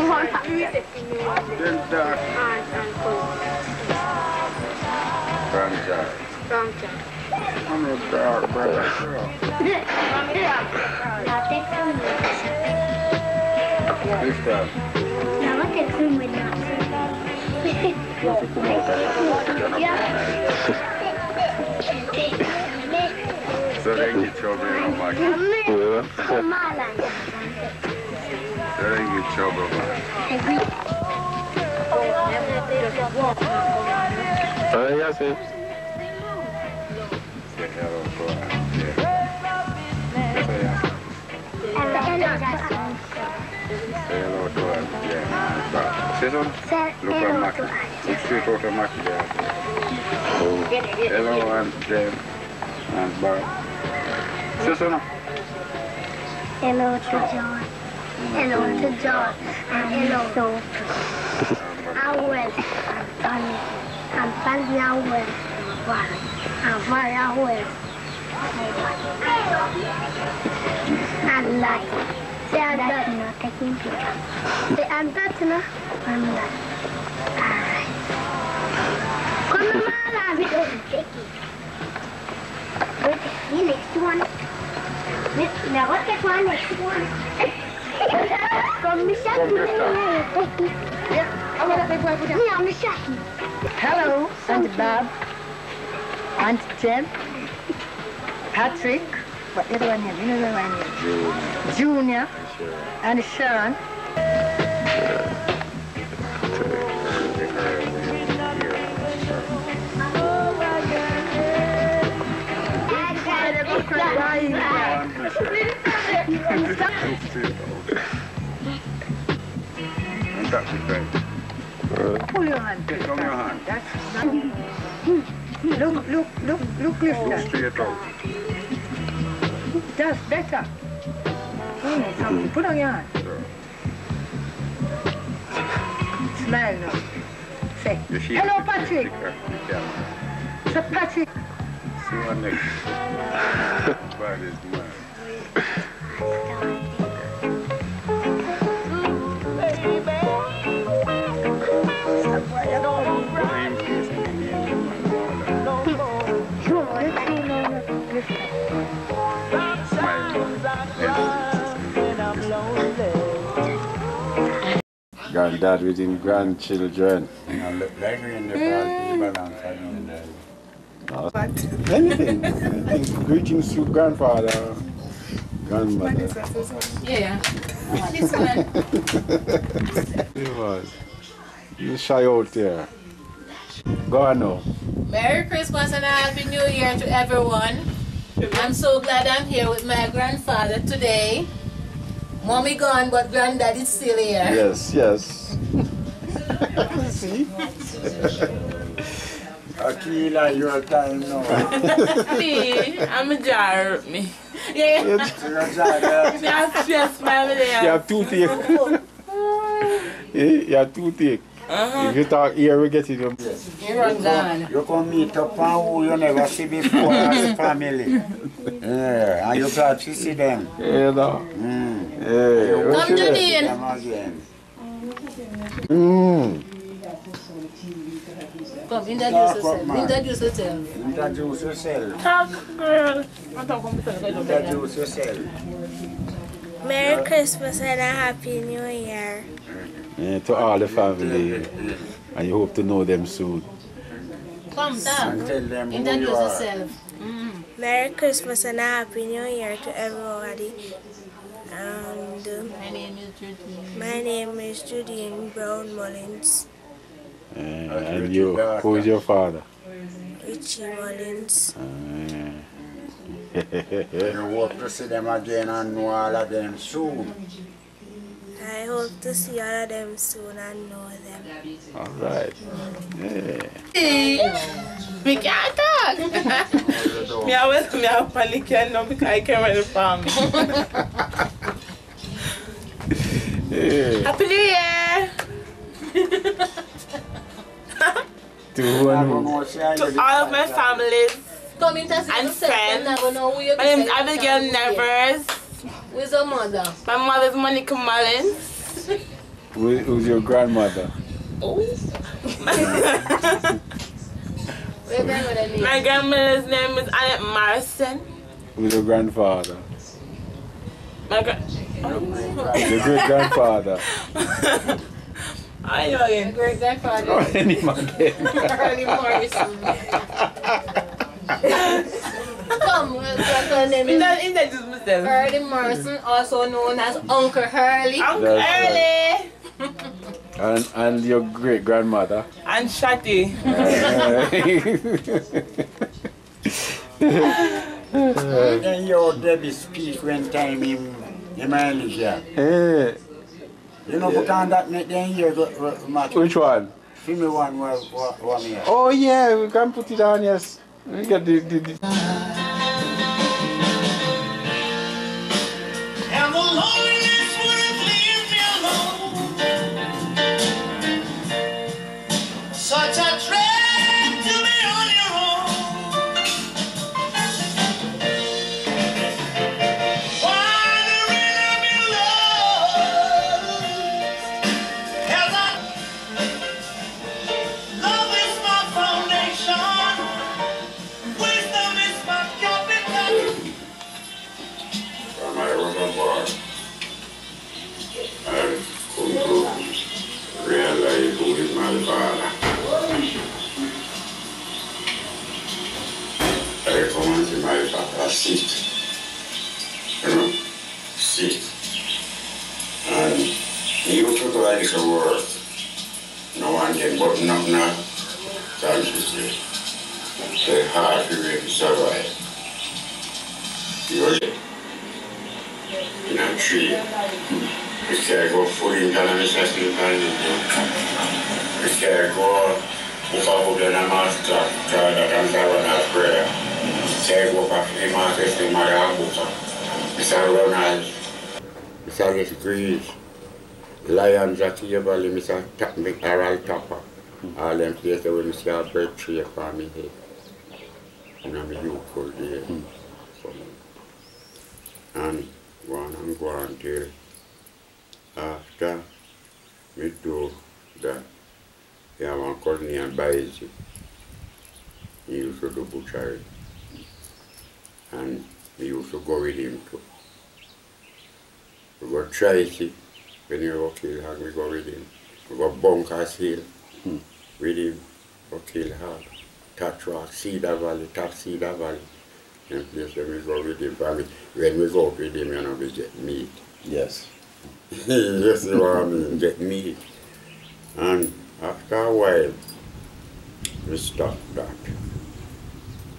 Sean, what is it? Music in you. Then dark Aunt and cousin. grandchild. Grandchild. I'm a dark brother. girl. I'll take some with This time, Now I'll take some with that. you have to come out and So they get trouble in a market. Come on, Lana. So get trouble, man. Uh, yes. Hello to her. Yeah. Say hello to her. Yeah. Say something. Look at Mackie. Look straight out of Mackie there. Hello and and. Hello to John. Hello to John. And hello to Awel. And and Fanny Awel. And Mary Awel. And like. Say I'm that. not taking picture. Say I'm that, no? I'm that. Alright. Come on, Mala. We don't take it. Good. The next one. Now what get one next one? From the. Yeah, I'm the shaki. Hello, Aunt Bob, Aunt Jem, Patrick, what the other one here? You know one name? Junior and Sharon. And that's the thing. Pull your hand. Take on your hand. That's Look, look, look, look, Go Clifton. straight out. That's better. Mm. Put on your hand. Sure. Smile now. Say, hello, Patrick. sticker. So, Patrick, See you next. Bad is mine. Name Granddad with his grandchildren. Mm. Anything, anything. Greetings to grandfather, grandmother. Yeah. It was. You shy out there. Go on now. Merry Christmas and a Happy New Year to everyone. I'm so glad I'm here with my grandfather today. Mommy gone, but granddad is still here. Yes, yes. See? Akila, your time now. Me, I'm a jar me. Yeah, You me have stress my day. have toothache. Eh, You have toothache. If you talk here, we get it. You run down. You come meet up and who you never see before as family. Yeah, and you glad to see them. You know. Mm. Yeah. Come to See the them again. Mm. Come, introduce yourself. Introduce yourself. Introduce yourself. Talk, girl. I'm talking to you. Introduce yourself. Merry Christmas and a Happy New Year. Yeah, to all the family. And you hope to know them soon. Come, And down. tell them who Introduce you are. yourself. Merry Christmas and a Happy New Year to everybody. And uh, My name is Judy. my name is Judine Brown Mullins, Uh, and you, who is your father? Richie Mullins. Uh, You hope to see them again and know all of them soon. I hope to see all of them soon and know them. all right. Yeah. Me can't talk. me always me have panic and now because I can't really farm. Yeah. Happy New Year To I who don't and who? know, say I to all of my like that. families. Come introduce And friends. I never know who you're My name is Abigail Nevers. Who's your mother? My mother is Monica Mullins. Who, who's your grandmother? Oh. Where grandmother? My grandmother's name is Annette Morrison. Who's your grandfather? My gra- Your oh. great grandfather. I know again. Great grandfather. Oh, any man again. Early Morrison. Come, what's her name? Me is not introduce myself. Early Morrison, also known as Uncle Hurleigh. Uncle That's Early And and your great grandmother. and Shatty. Then your Debbie speak when time him, him early here. You know, on that net then here, go, go, Matt. Which one? Give me one, one, one, one here. Oh yeah, we can put it on. Yes, we get the, the the over with the master, try that and that one prayer. Say go back to the master, say my abusa. Mr. Ronald. Mr. This Grease. Lions at your valley, Mr. Tap me, Harold Topper. All them places where Mr. Bird tree upon me. And I'm youthful there. Hmm. And go on and go on till after me do that. Yeah, one cousin and Baezi. He used to do butchery. And he used to go with him too. We go Tracy, when you go kill hog, we go with him. We go Bunkers Hill with him, go kill hog. Touch Rock, Cedar Valley, Top Cedar Valley. And place where we go with him. Family. When we go with him, you know, we get meat. yes. You see what I mean? Get me. And after a while, we stop that.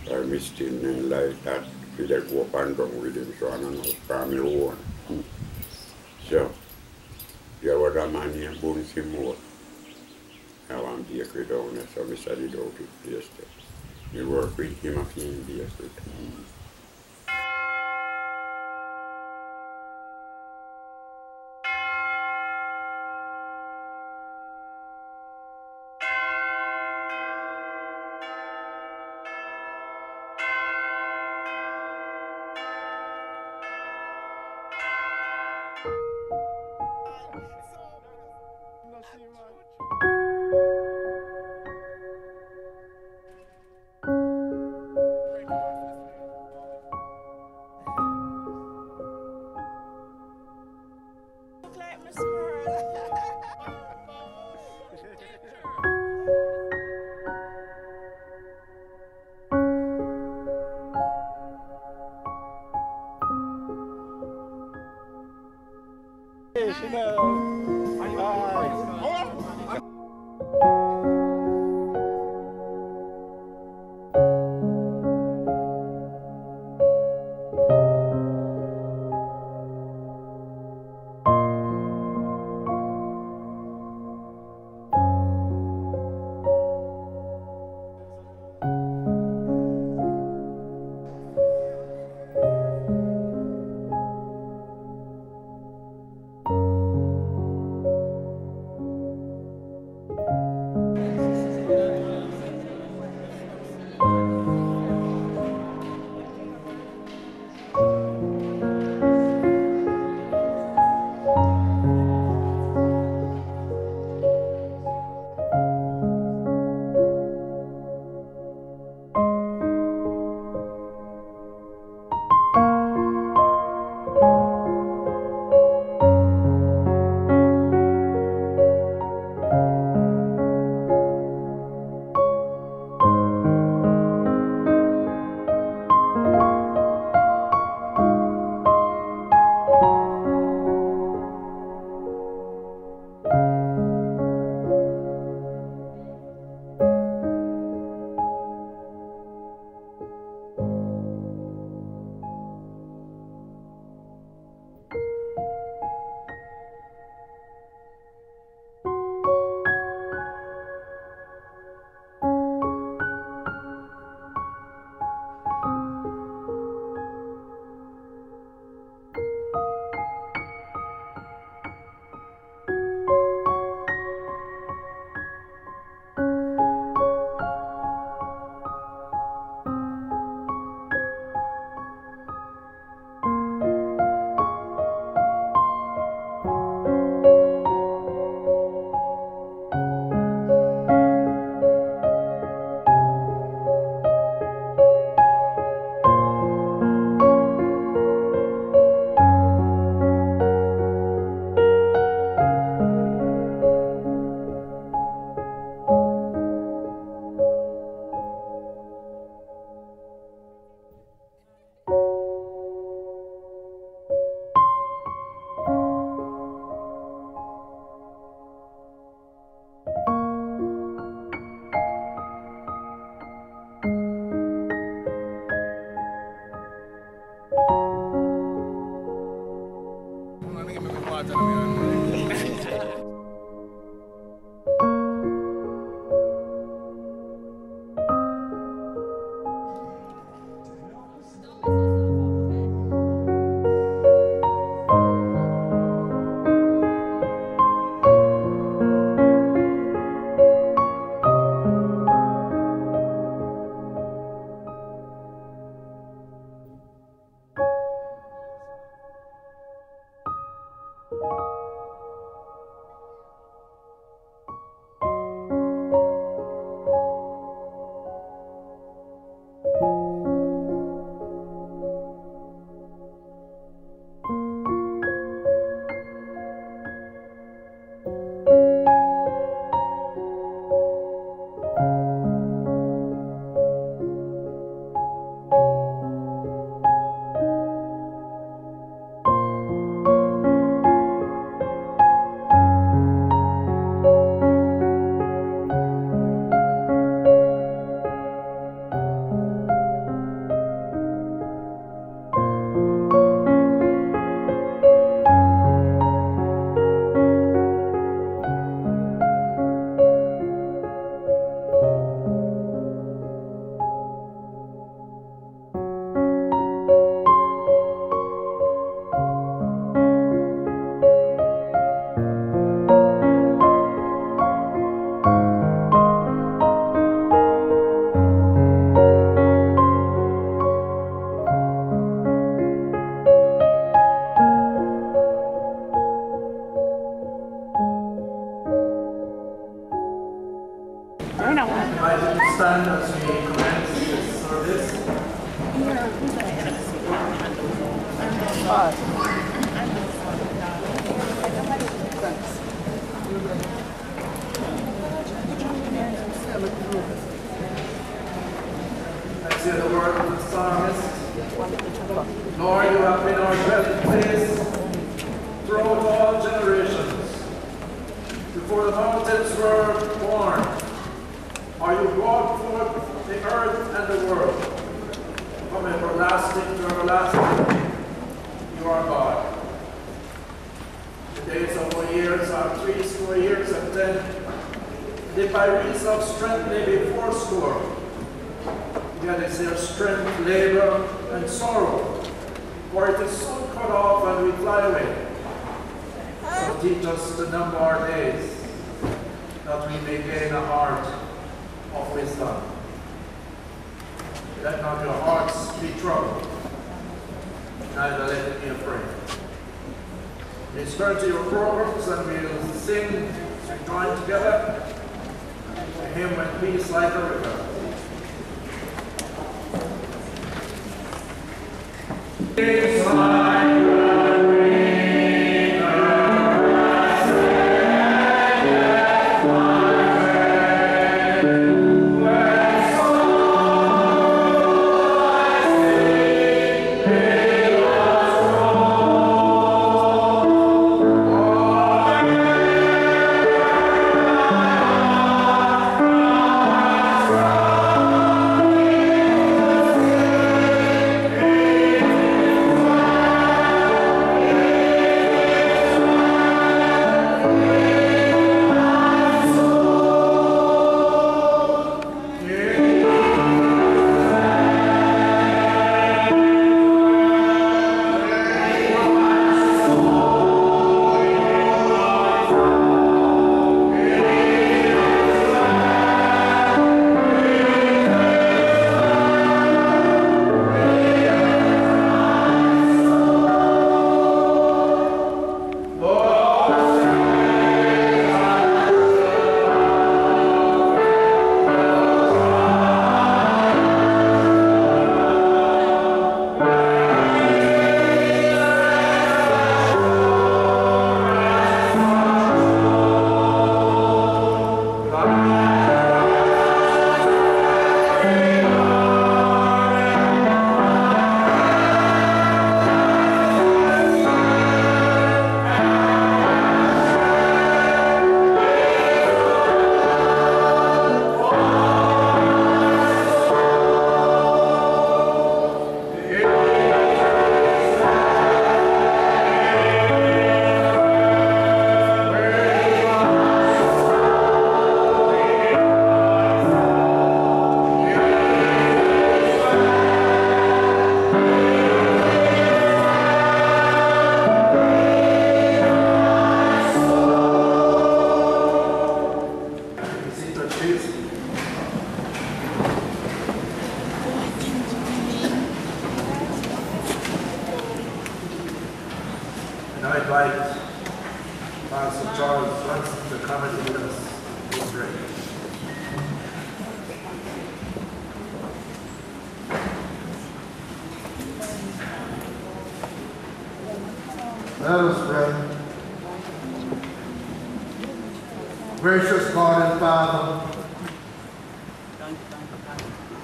And we still not like that. We like up and down with him, so I don't know, my own. So, there was a man here, Bunsi Moore. I want to bakery down there, so we studied out with place there. We work with him a few days with him.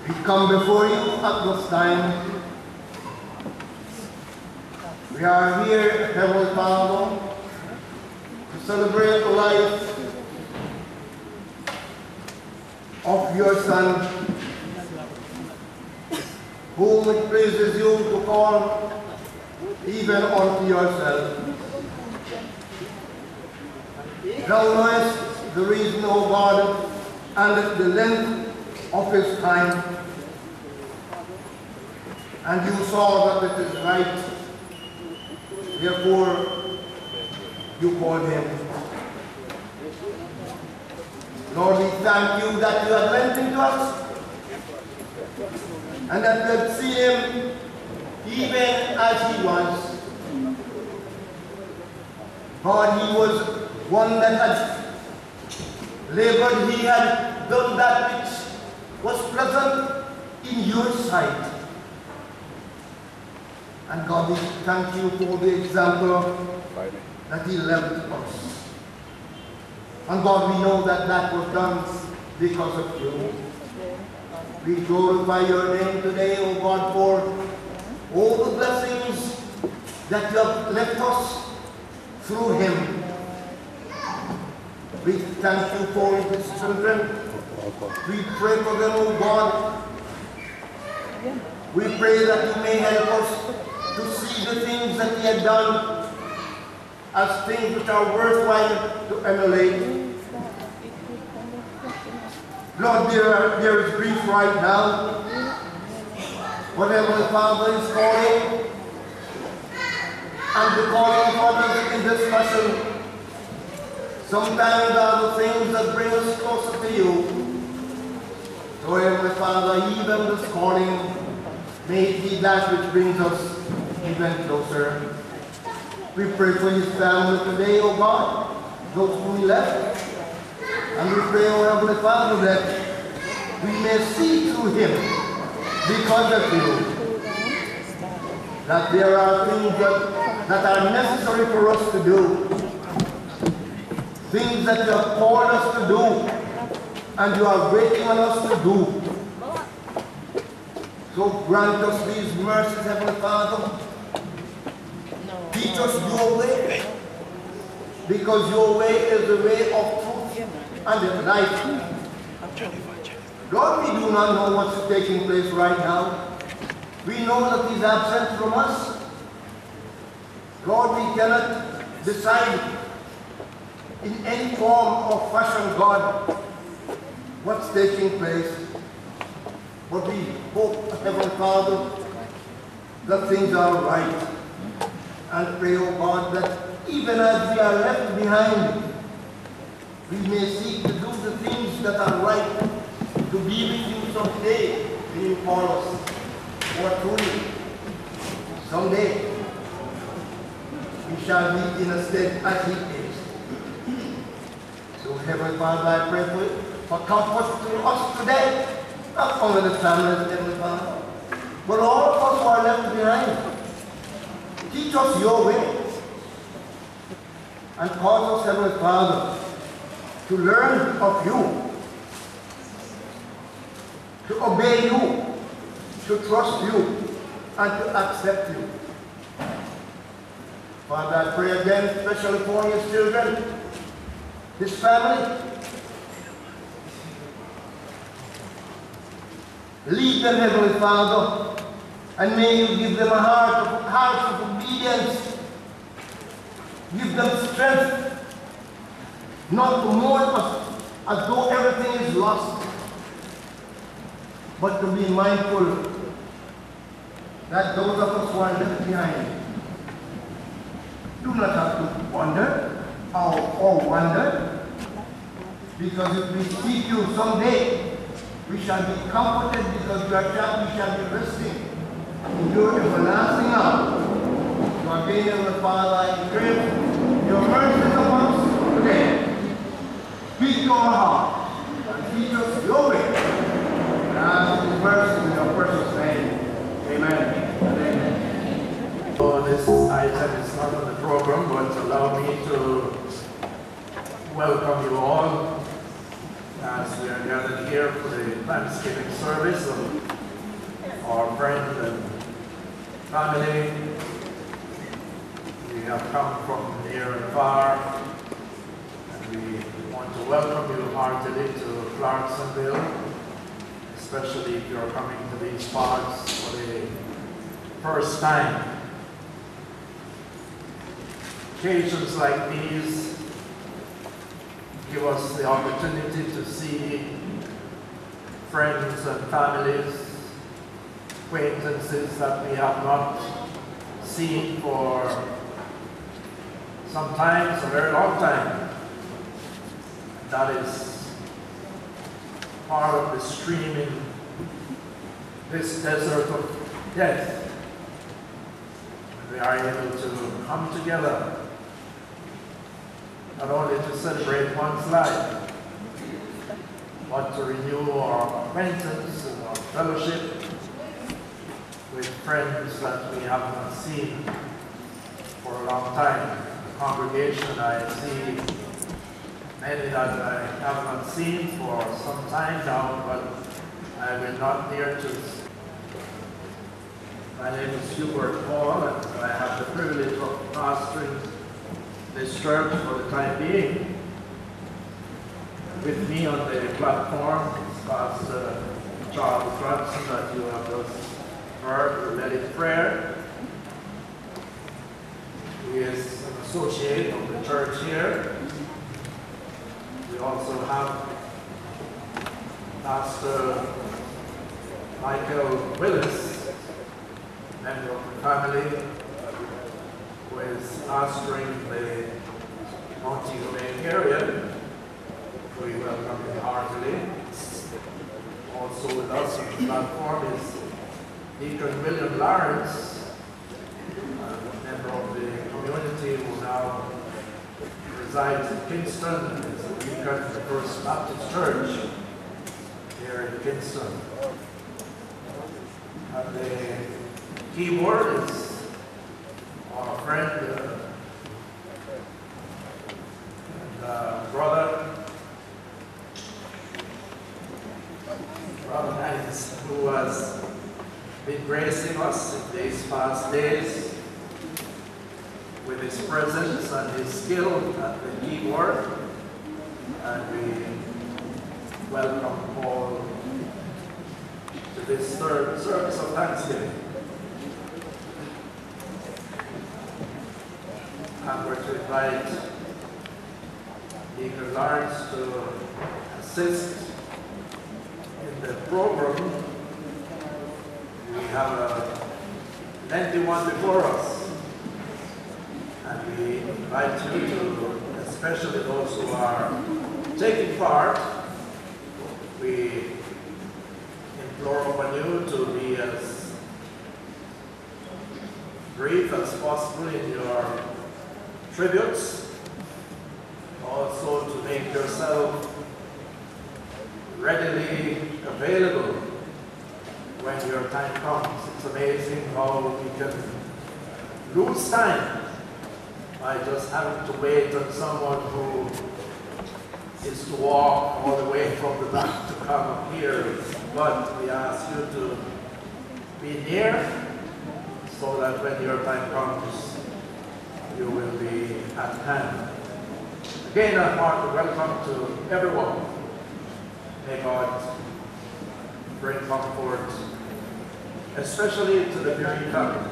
We come before you at this time. We are here, Heavenly Father, to celebrate the life of your Son, whom it pleases you to call even unto yourself. Thou knowest the reason, O God, and the length of his time. And you saw that it is right. Therefore, you called him. Lord, we thank you that you have lent him to us and that we have seen him even as he was. God, he was one that had labored, he had done that which was pleasant in your sight. And God, we thank you for the example that he left us. And God, we know that that was done because of you. We glorify your name today, O God, for all the blessings that you have left us through him. We thank you for these children. We pray for them, O God. We pray that you may help us to see the things that we have done as things which are worthwhile to emulate. Lord, there, there is grief right now. Whatever the Father is calling, and the calling of others in this fashion, sometimes are the things that bring us closer to you. So, Heavenly Father, even this morning, may it be that which brings us even closer. We pray for his family today, O God, those who left. And we pray, O Heavenly Father, that we may see through him because of you. That there are things that, that are necessary for us to do. Things that you have called us to do. And you are waiting on us to do. So grant us these mercies, Heavenly Father. Teach us your way. Because your way is the way of truth and of life. Lord, we do not know what's taking place right now. We know that He's absent from us. Lord, we cannot decide in any form or fashion, God, what's taking place. But we hope, Heavenly Father, that things are right. And pray, O God, that even as we are left behind, we may seek to do the things that are right, to be with you someday when you call us. Or truly, someday, we shall be in a state as he Heavenly Father, I pray for, for comfort to us today, not only the families, Heavenly Father, but all of us who are left behind. Teach us your way. And cause us, Heavenly Father, to learn of you, to obey you, to trust you, and to accept you. Father, I pray again, especially for his children, his family. Lead them, Heavenly Father, and may you give them a heart of, heart of obedience. Give them strength not to mourn as, as though everything is lost, but to be mindful that those of us who are left behind do not have to wonder or, or wonder, because if we seek you someday, we shall be comforted because we, shall, we shall be resting in your everlasting arms. So again, Heavenly Father, I your mercy upon us today. Speak to our heart and teach us your way. And ask His mercy in your precious name. Amen. and Amen. So this item is not on the program, but allow me to welcome you all as we are gathered here for the Thanksgiving service of our friends and family. We have come from near and far, and we want to welcome you heartily to Clarksonville, especially if you're coming to these parts for the first time. Occasions like these give us the opportunity to see friends and families, acquaintances that we have not seen for sometimes a very long time. That is part of the streaming this desert of death. We are able to come together not only to celebrate one's life, but to renew our acquaintance and our fellowship with friends that we have not seen for a long time. The congregation I see many that I have not seen for some time now, but I will not dare to. My name is Hubert Paul, and I have the privilege of pastoring church for the time being. With me on the platform is Pastor uh, Charles Robson that you have just heard led prayer. He is an associate of the church here. We also have Pastor Michael Willis, member of the family, who is pastoring the Bay area. We welcome him heartily. Also with us on the platform is Deacon William Lawrence, a member of the community who now resides in Kingston is a deacon of the First Baptist Church here in Kingston. And the keyboard is our friend and uh, brother, Brother Hanks, who has been gracing us in these past days with his presence and his skill at the keyboard. And we welcome Paul to this third service of Thanksgiving. We're to invite Deacon Lawrence to assist in the program. We have a lengthy one before us. And we invite you to, especially those who are taking part, we implore upon you to be as brief as possible in your tributes, also to make yourself readily available when your time comes. It's amazing how we can lose time by just having to wait on someone who is to walk all the way from the back to come up here. But we ask you to be near so that when your time comes, you will be at hand. Again, a hearty welcome to everyone. May God bring comfort, especially to the bereaved family.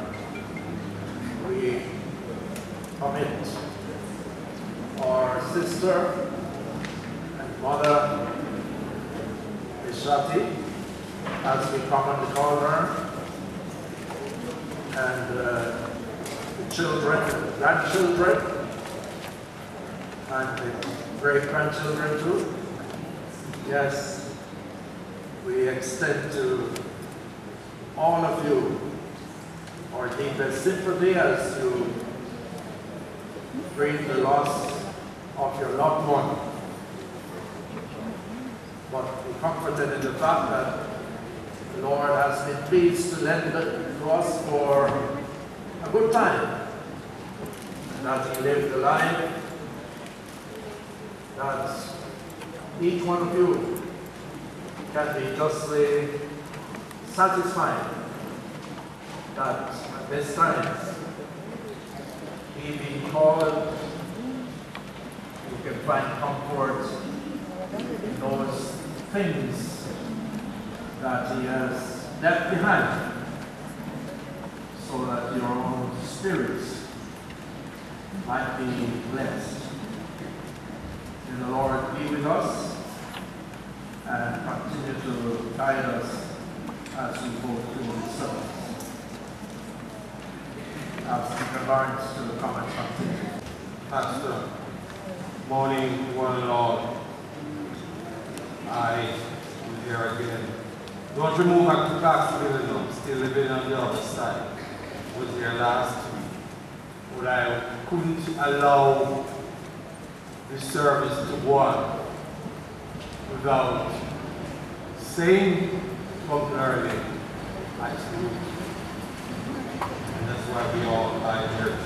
We commit our sister and mother, Vishati, as we commonly call her, and uh, children, grandchildren, and great-grandchildren too. Yes, we extend to all of you our deepest sympathy as you grieve the loss of your loved one. But be comforted in the fact that the Lord has been pleased to lend it to us for a good time. That He lived a life that each one of you can be justly satisfied that at this time he being called you can find comfort in those things that he has left behind so that your own spirits might be blessed. May the Lord be with us and continue to guide us as we go through the service. Ask Deacon Lawrence to come and continue. Pastor, morning, one and all. I am here again. Don't remove back to Clarksville, no. Still living on the other side. Was here last where I couldn't allow the service to go on without saying popularity. I salute And that's why we all died here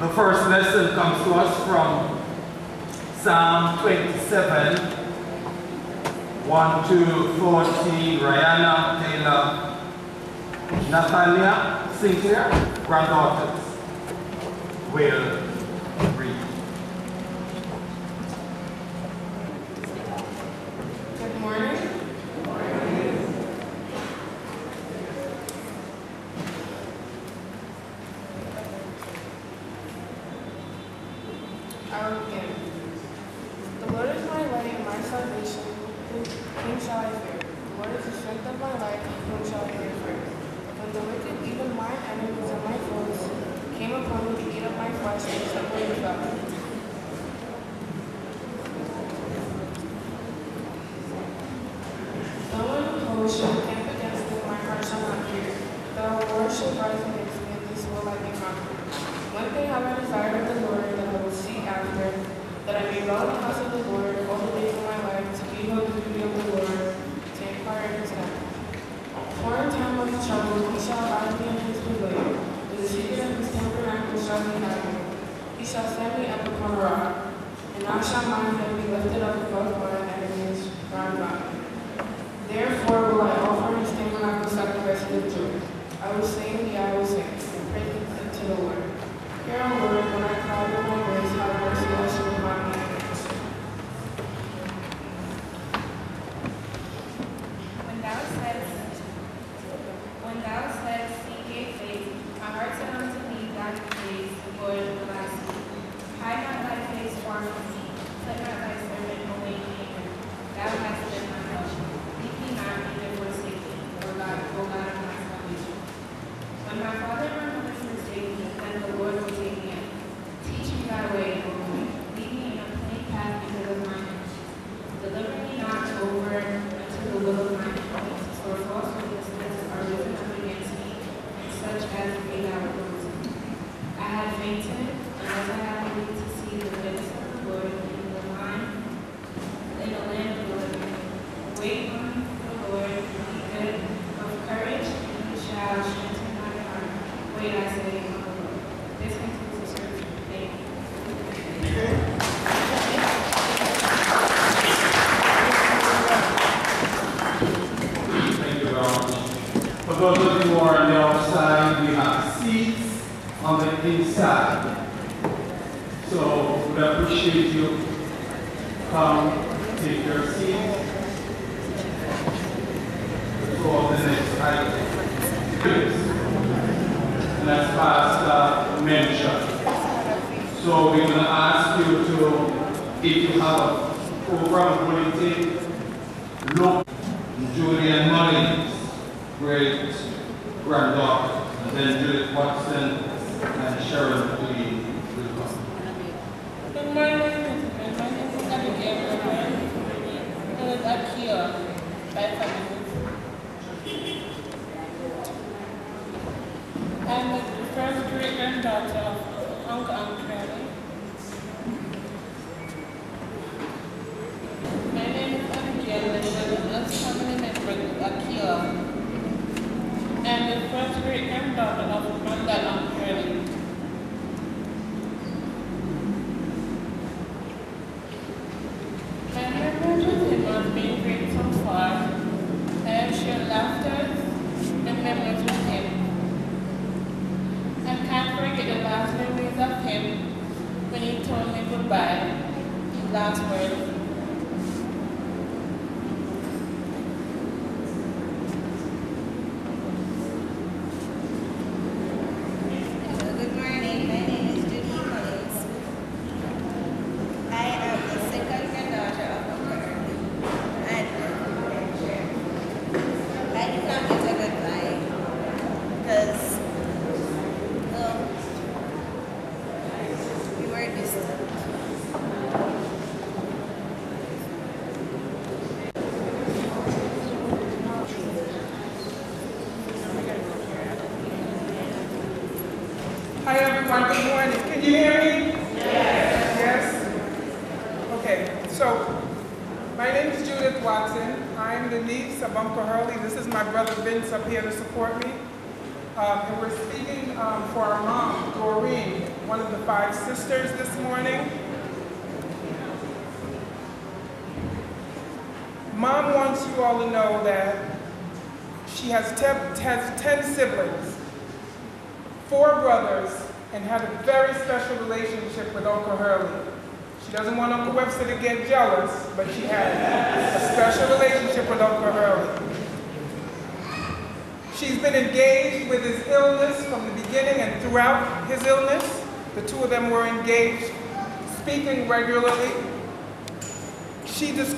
The first lesson comes to us from Psalm 27, 1 to 14, Rihanna Taylor Natalia Sinclair, granddaughters will read. Good morning. appreciate you.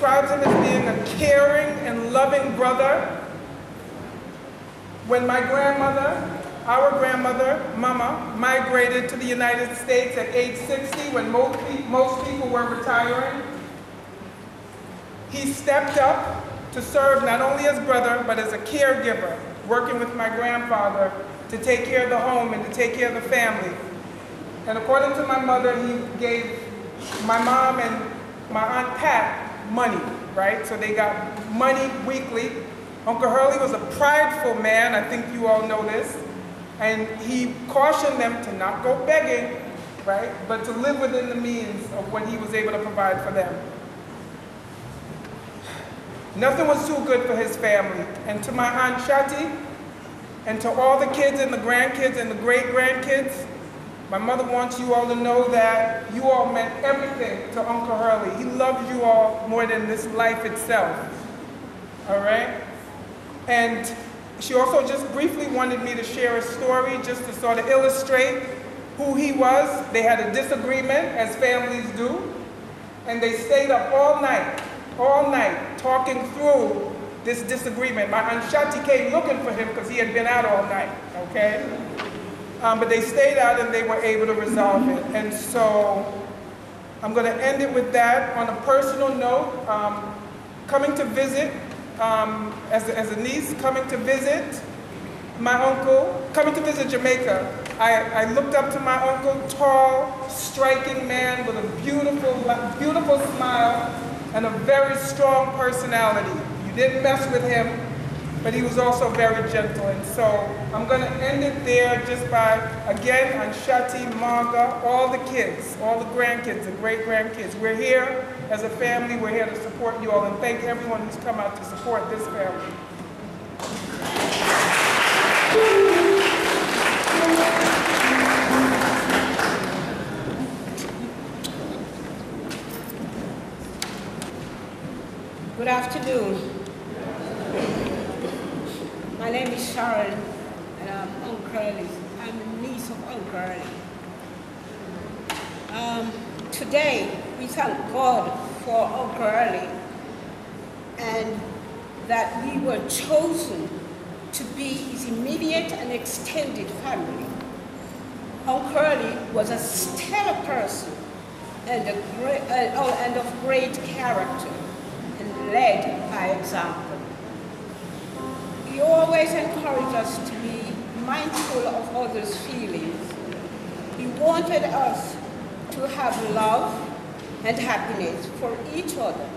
Describes him as being a caring and loving brother. When my grandmother, our grandmother, Mama, migrated to the United States at age 60 when most, most people were retiring, he stepped up to serve not only as brother, but as a caregiver, working with my grandfather to take care of the home and to take care of the family. And according to my mother, he gave my mom and my Aunt Pat money, right? So they got money weekly. Uncle Hurleigh was a prideful man, I think you all know this. And he cautioned them to not go begging, right? But to live within the means of what he was able to provide for them. Nothing was too good for his family. And to my Aunt Shati, and to all the kids and the grandkids and the great-grandkids, my mother wants you all to know that you all meant everything to Uncle Hurleigh. He loves you all more than this life itself. All right? And she also just briefly wanted me to share a story just to sort of illustrate who he was. They had a disagreement, as families do, and they stayed up all night, all night, talking through this disagreement. My Aunt Shati came looking for him because he had been out all night, okay? Um, but they stayed out and they were able to resolve it. And so I'm going to end it with that. On a personal note, um, coming to visit, um, as, a, as a niece, coming to visit my uncle, coming to visit Jamaica, I, I looked up to my uncle, tall, striking man with a beautiful, beautiful smile and a very strong personality. You didn't mess with him, but he was also very gentle. And so I'm going to end it there just by, again, on Shati, Marga, all the kids, all the grandkids, the great-grandkids. We're here as a family. We're here to support you all. And thank everyone who's come out to support this family. Good afternoon. My name is Sharon, and I'm Curly. I'm the niece of Curly. Um, today, we thank God for Curly and that we were chosen to be his immediate and extended family. Uncle Curly was a stellar person and, a great, uh, oh, and of great character and led by example. He always encouraged us to be mindful of others' feelings. He wanted us to have love and happiness for each other,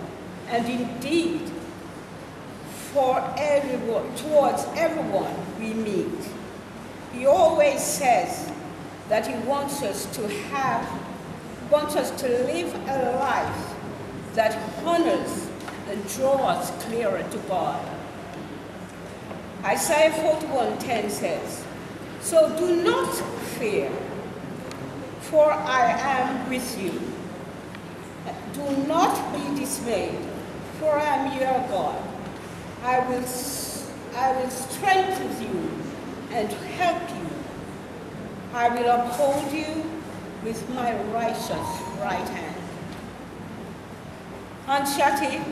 and indeed for everyone, towards everyone we meet. He always says that he wants us to have, wants us to live a life that honors and draws clearer to God. Isaiah 41:10 says, So do not fear, for I am with you. Do not be dismayed, for I am your God. I will, I will strengthen you and help you. I will uphold you with my righteous right hand. And Shati,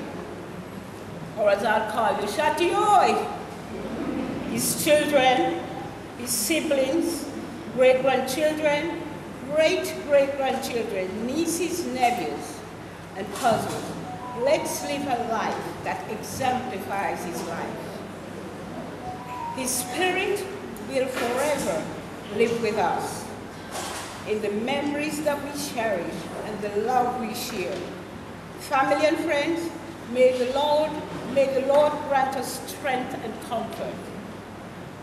or as I'll call you, Shati Oi, his children, his siblings, great-grandchildren, great-great-grandchildren, nieces, nephews, and cousins. Let's live a life that exemplifies his life. His spirit will forever live with us in the memories that we cherish and the love we share. Family and friends, May the Lord, may the Lord grant us strength and comfort.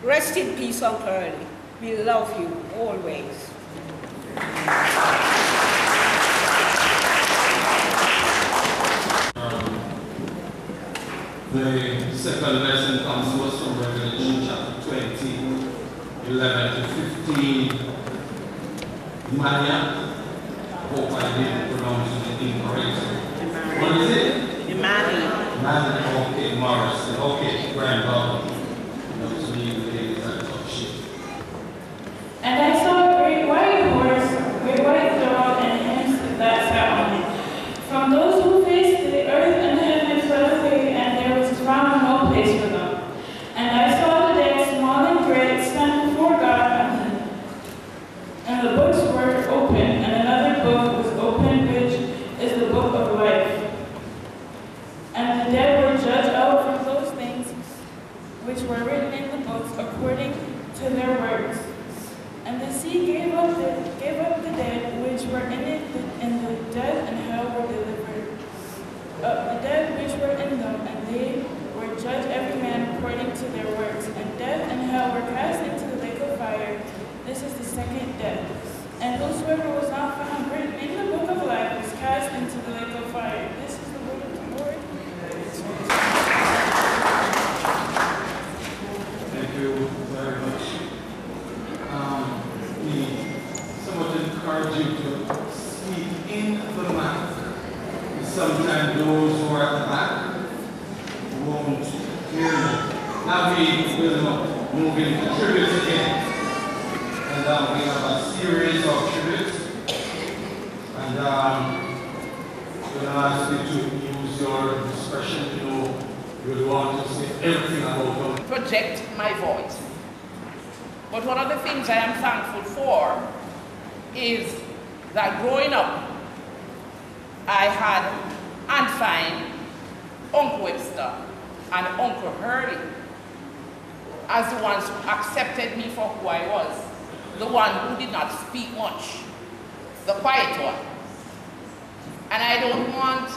Rest in peace, Uncle Early. We love you always. Um, the second lesson comes to us from Revelation chapter 20, 11 to 15. Mania. Hope I didn't pronounce it incorrectly. What is it? Imani. Man, okay, Morrison. Okay, granddaughter. That was me, the ladies that touch it. And I saw a great white horse, with white throne, and him that sat on it. From those who faced the earth and heaven fled away, and there was found no place for them. And I saw the dead, small and great, stand before God, and, and the books were open, and another book was opened, which is the book of life. And the dead were judged out from those things which were written in the books according to their works. And the sea gave up the, gave up the dead which were in it, and the dead and hell were delivered. Uh, the dead which were in them, and they were judged every man according to their works. And death and hell were cast into the lake of fire. This is the second death. And whosoever was not found written in the book of life was cast into the lake of fire. This is the word of the Lord. Thank you very much. Um, we somewhat encourage you to speak in the mic. Sometimes those who are at the back won't hear you. Now we will move into tributes again. And um, we have a series of tributes. And um, we're going to ask you to use your discretion to know you want to say everything about them. project my voice. But one of the things I am thankful for is that growing up, I had Aunt Fine, Uncle Webster, and Uncle Hurleigh as the ones who accepted me for who I was, the one who did not speak much, the quiet one. And I don't want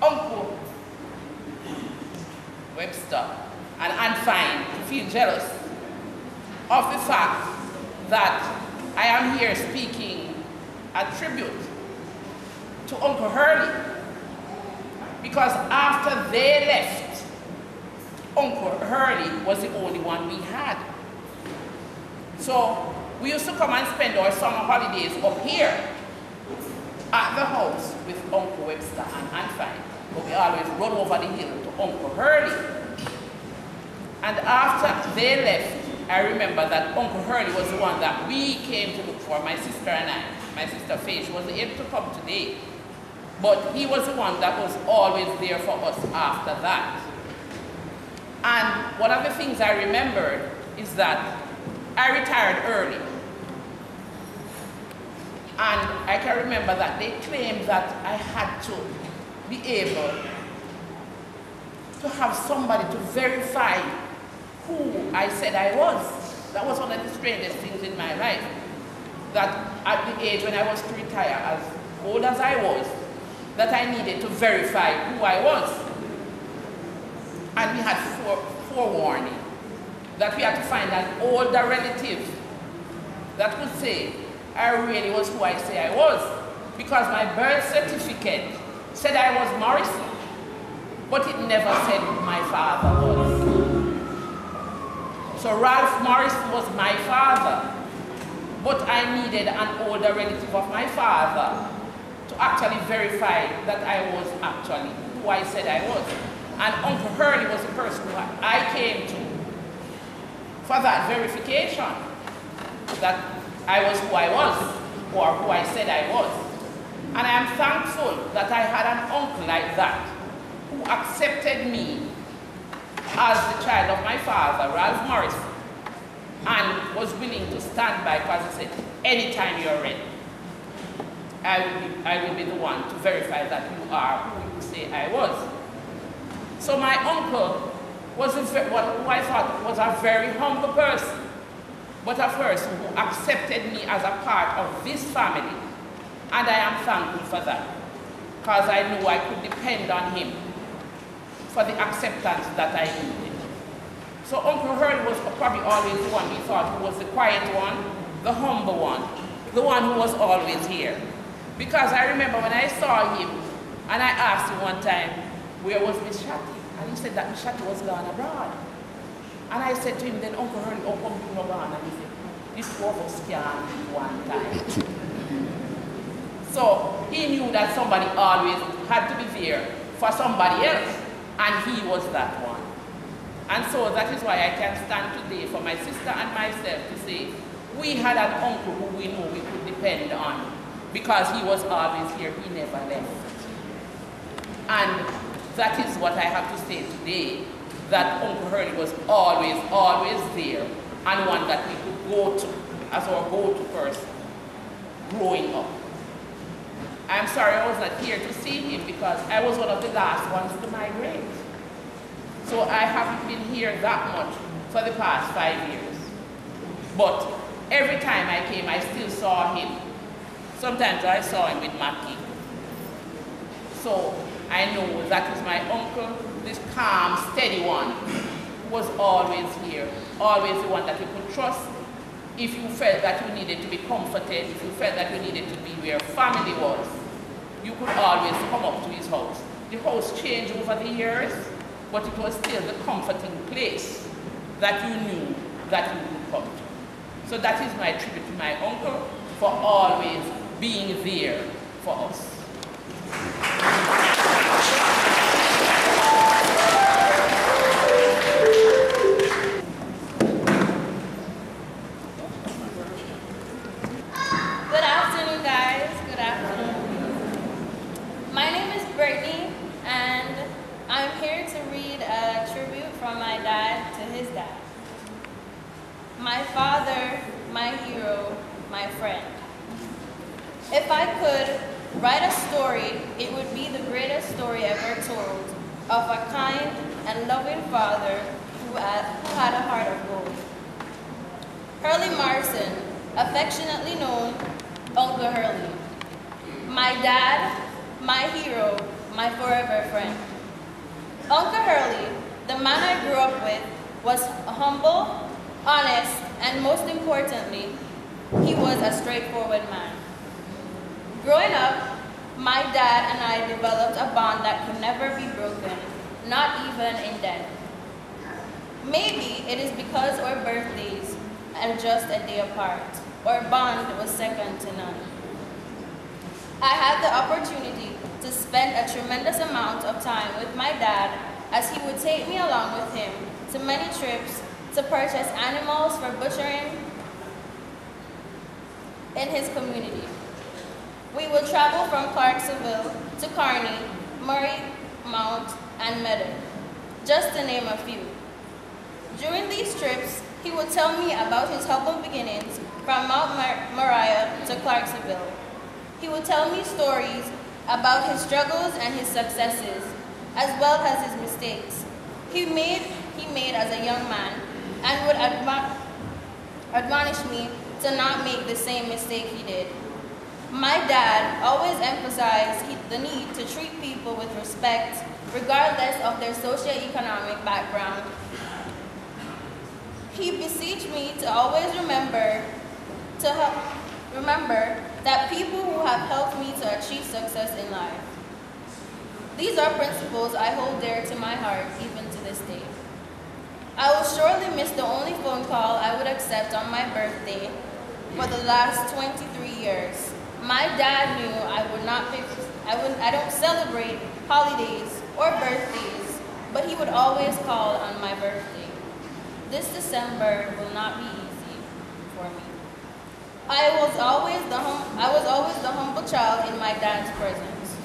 Uncle Webster and Aunt Fine to feel jealous of the fact that I am here speaking a tribute to Uncle Hurleigh. Because after they left, Uncle Hurleigh was the only one we had. So we used to come and spend our summer holidays up here at the house with Uncle Webster and Aunt Fine. But we always run over the hill to Uncle Hurleigh. And after they left, I remember that Uncle Hurleigh was the one that we came to look for, my sister and I. My sister Faye, wasn't able to come today. But he was the one that was always there for us after that. And one of the things I remembered is that I retired early. And I can remember that they claimed that I had to be able to have somebody to verify who I said I was. That was one of the strangest things in my life. That at the age when I was to retire, as old as I was, that I needed to verify who I was. And we had fore, forewarning that we had to find an older relative that would say, I really was who I say I was. Because my birth certificate said I was Morrison, but it never said my father was. So Ralph Morrison was my father, but I needed an older relative of my father to actually verify that I was actually who I said I was. And Uncle Hurleigh was the person who I came to for that verification that I was who I was or who I said I was. And I am thankful that I had an uncle like that who accepted me as the child of my father, Ralph Morrison, and was willing to stand by because he said, anytime you're ready, I will, be, I will be the one to verify that you are who you say I was. So my uncle was a, who I thought was a very humble person, but a person who accepted me as a part of this family, and I am thankful for that. because I knew I could depend on him for the acceptance that I needed. So Uncle Hurleigh was probably always the one we thought who was the quiet one, the humble one, the one who was always here. Because I remember when I saw him, and I asked him one time, where was Miss Shatti? And he said that Miss Shatti was gone abroad. And I said to him, then Uncle Hurleigh, oh, come to gone. And he said, this two of us can't one time. So he knew that somebody always had to be there for somebody else, and he was that one. And so that is why I can stand today for my sister and myself to say, we had an uncle who we knew we could depend on because he was always here, he never left. And that is what I have to say today, that Uncle Hurleigh was always, always there, and one that we could go to as our go-to person growing up. I'm sorry I was not here to see him because I was one of the last ones to migrate. So I haven't been here that much for the past five years. But every time I came, I still saw him. Sometimes I saw him with Mackie. So I know that is my uncle, this calm, steady one, who was always here, always the one that you could trust if you felt that you needed to be comforted, if you felt that you needed to be where family was, you could always come up to his house. The house changed over the years, but it was still the comforting place that you knew that you would come to. So that is my tribute to my uncle for always being there for us. Good afternoon, guys. Good afternoon. My name is Brittany, and I'm here to read a tribute from my dad to his dad. My father, my hero, my friend. If I could write a story, it would be the greatest story ever told of a kind and loving father who had, who had a heart of gold. Hurleigh Marson, affectionately known Uncle Hurleigh. My dad, my hero, my forever friend. Uncle Hurleigh, the man I grew up with, was humble, honest, and most importantly, he was a straightforward man. Growing up, my dad and I developed a bond that could never be broken, not even in death. Maybe it is because our birthdays are just a day apart. Our bond was second to none. I had the opportunity to spend a tremendous amount of time with my dad as he would take me along with him to many trips to purchase animals for butchering in his community. We would travel from Clarksonville to Kearney, Murray Mount, and Meadow, just to name a few. During these trips, he would tell me about his humble beginnings from Mount Mar Moriah to Clarksonville. He would tell me stories about his struggles and his successes, as well as his mistakes. He made, he made as a young man and would admonish me to not make the same mistake he did. My dad always emphasized the need to treat people with respect, regardless of their socioeconomic background. He beseeched me to always remember to help, remember that people who have helped me to achieve success in life. These are principles I hold dear to my heart even to this day. I will surely miss the only phone call I would accept on my birthday for the last 23 years. My dad knew I would not pick, I, would, I don't celebrate holidays or birthdays, but he would always call on my birthday. This December will not be easy for me. I was always the hum I was always the humble child in my dad's presence.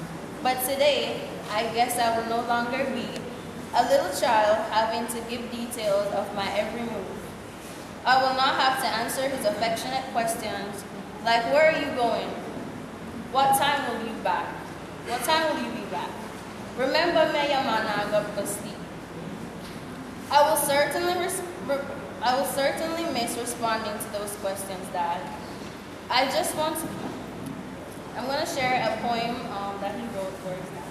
But today, I guess I will no longer be a little child having to give details of my every move. I will not have to answer his affectionate questions like, where are you going? What time will you be back? What time will you be back? Remember me, Yamana Gapkasti. I will certainly I will certainly miss responding to those questions, Dad. I just want to, I'm going to share a poem um, that he wrote for his dad.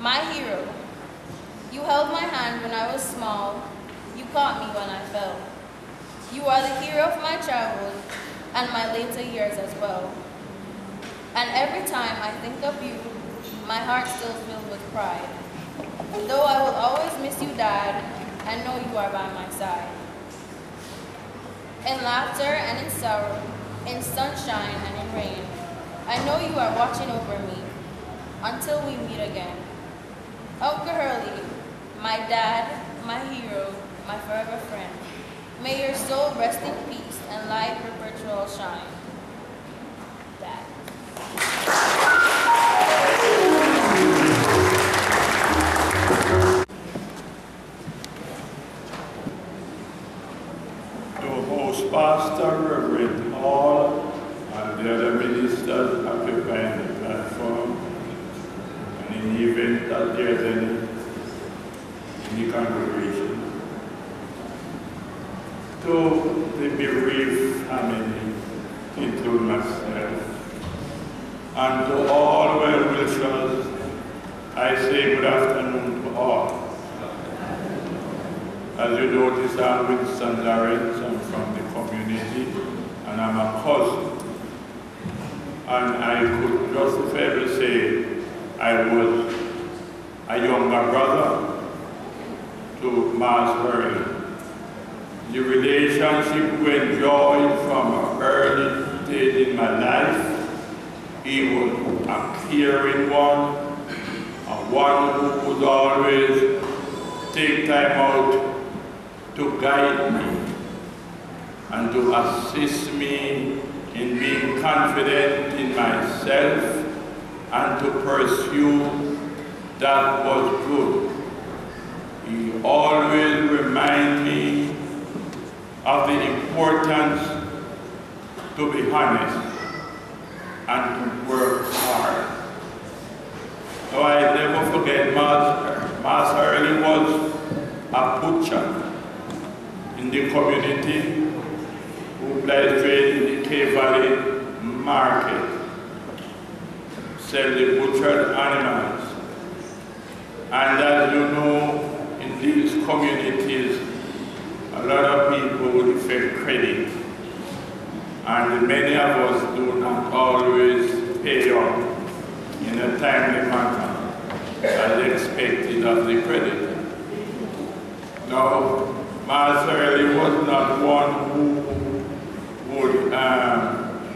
My hero, you held my hand when I was small. You caught me when I fell. You are the hero of my childhood and my later years as well. And every time I think of you, my heart still filled with pride. Though I will always miss you, Dad, I know you are by my side. In laughter and in sorrow, in sunshine and in rain, I know you are watching over me until we meet again. Oh, Uncle Hurleigh, my dad, my hero, my forever friend, may your soul rest in peace and light perpetual shine. And the other ministers occupying the platform. And the in the congregation, to the bereaved family, include myself, and to all well-wishers, I say good afternoon to all. As you notice, I'm with St. Lawrence, I'm from the community, and I'm a cousin. And I could justifiably say I was a younger brother to Mars. The relationship we enjoyed from early stage in my life, he was a caring one, a one who would always take time out to guide me and to assist me in being confident in myself and to pursue that was good. He always reminded me of the importance to be honest and to work hard. So I never forget Mas, Mas Hurleigh was a butcher in the community who played trade in the Cave Valley market, sell the butchered animals. And as you know, in these communities, a lot of people would defend credit. And many of us do not always pay up in a timely manner as expected of the creditor. Now, Hurleigh was not one who would um,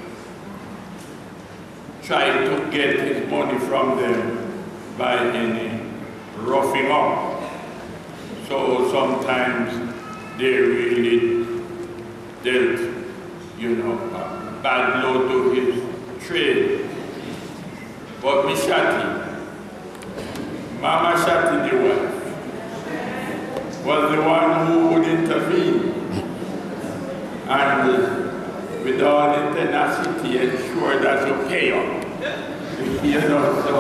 try to get his money from them by any roughing up. So sometimes they really dealt, you know, a bad blow to his trade. But Miss Shatti, Mama Shatti, the wife, was the one who would intervene and with all the tenacity ensure that you pay up. you know, so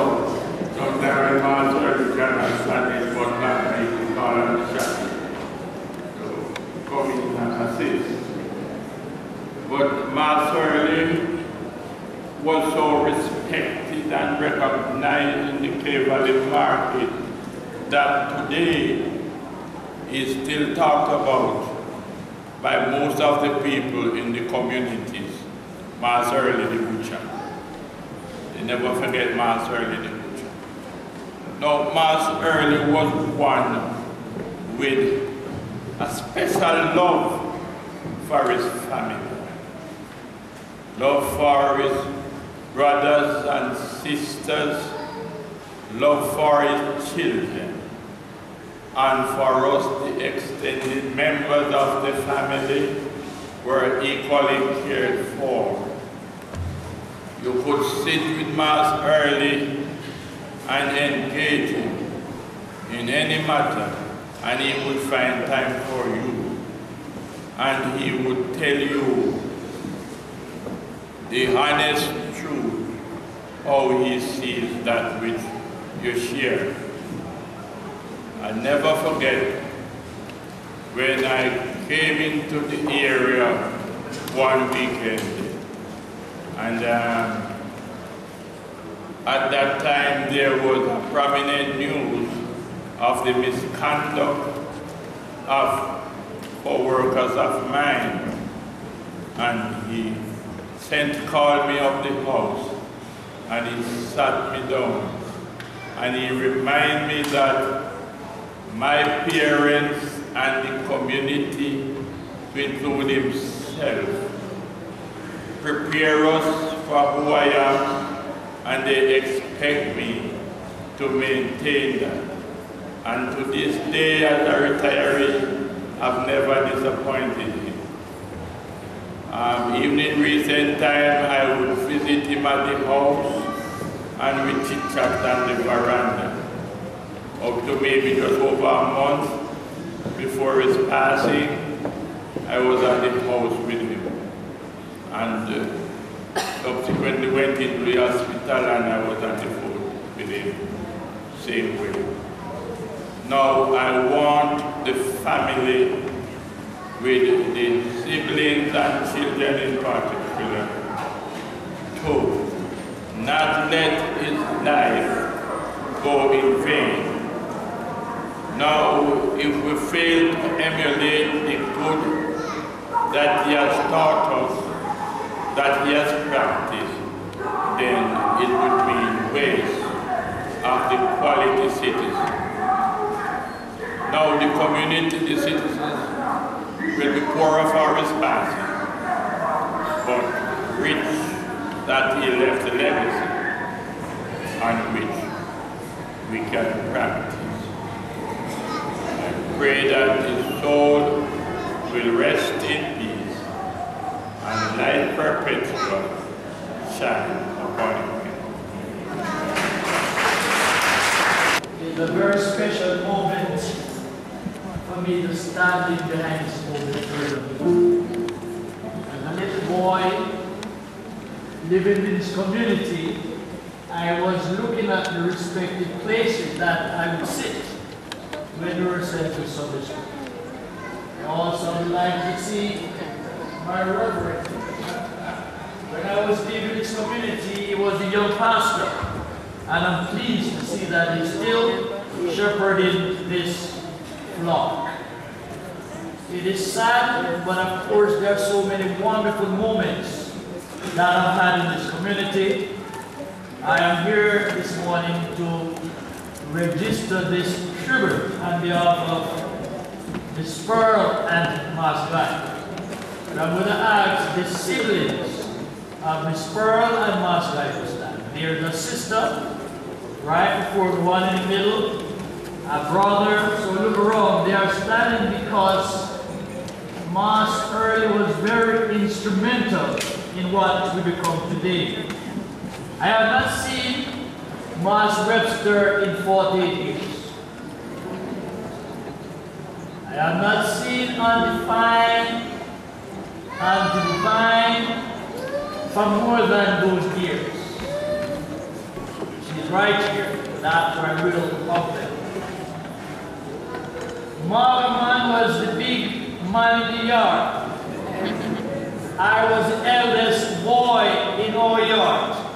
sometimes when master can understand it, but not make the call on the shot. So come in and assist. But Master was so respected and recognized in the Valley market that today is still talked about by most of the people in the communities, Mars Early the Butcher. They never forget Mars Early the Butcher. Now, Mars Early was one with a special love for his family, love for his brothers and sisters, love for his children. And for us the extended members of the family were equally cared for. You could sit with Mass early and engage him in any matter and he would find time for you. And he would tell you the honest truth how he sees that which you share. I never forget when I came into the area one weekend and um, at that time there was prominent news of the misconduct of co-workers of mine. And he sent called me up the house and he sat me down and he reminded me that my parents and the community, to include himself, prepare us for who I am and they expect me to maintain that. And to this day, as a retiree, I've never disappointed. Um, even in recent time, I would visit him at the house and we chit chat on the veranda. Up to maybe just over a month before his passing, I was at the house with him. And uh, subsequently went into the hospital and I was at the phone with him, same way. Now I want the family with the siblings and children in particular to not let his life go in vain. Now, if we fail to emulate the good that he has taught us, that he has practiced, then it would be in waste of the quality citizens. Now, the community, the citizens, will be poorer for his passing, but rich that he left a legacy on which we can practice. I pray that his soul will rest in peace and light perpetual shine upon him. It's a very special moment for me to stand in behind this moment. As a little boy living in this community, I was looking at the respective places that I would sit when we were sent to Sunday school. I also would like to see my reverend. When I was leaving this community, he was a young pastor. And I'm pleased to see that he's still shepherding this It is sad, but of course there are so many wonderful moments that I've had in this community. I am here this morning to register this tribute on behalf of Miss Pearl and Mas Guy. I'm going to ask the siblings of Miss Pearl and Mas Guy to stand. There's a sister right before the one in the middle, a brother. So look around. They are standing because Mas Early was very instrumental in what we become today. I have not seen Mas Webster in 48 years. I have not seen undefined divine for more than those years. She's right here. That's where I will of Margaman was the big man in the yard. I was the eldest boy in our yard.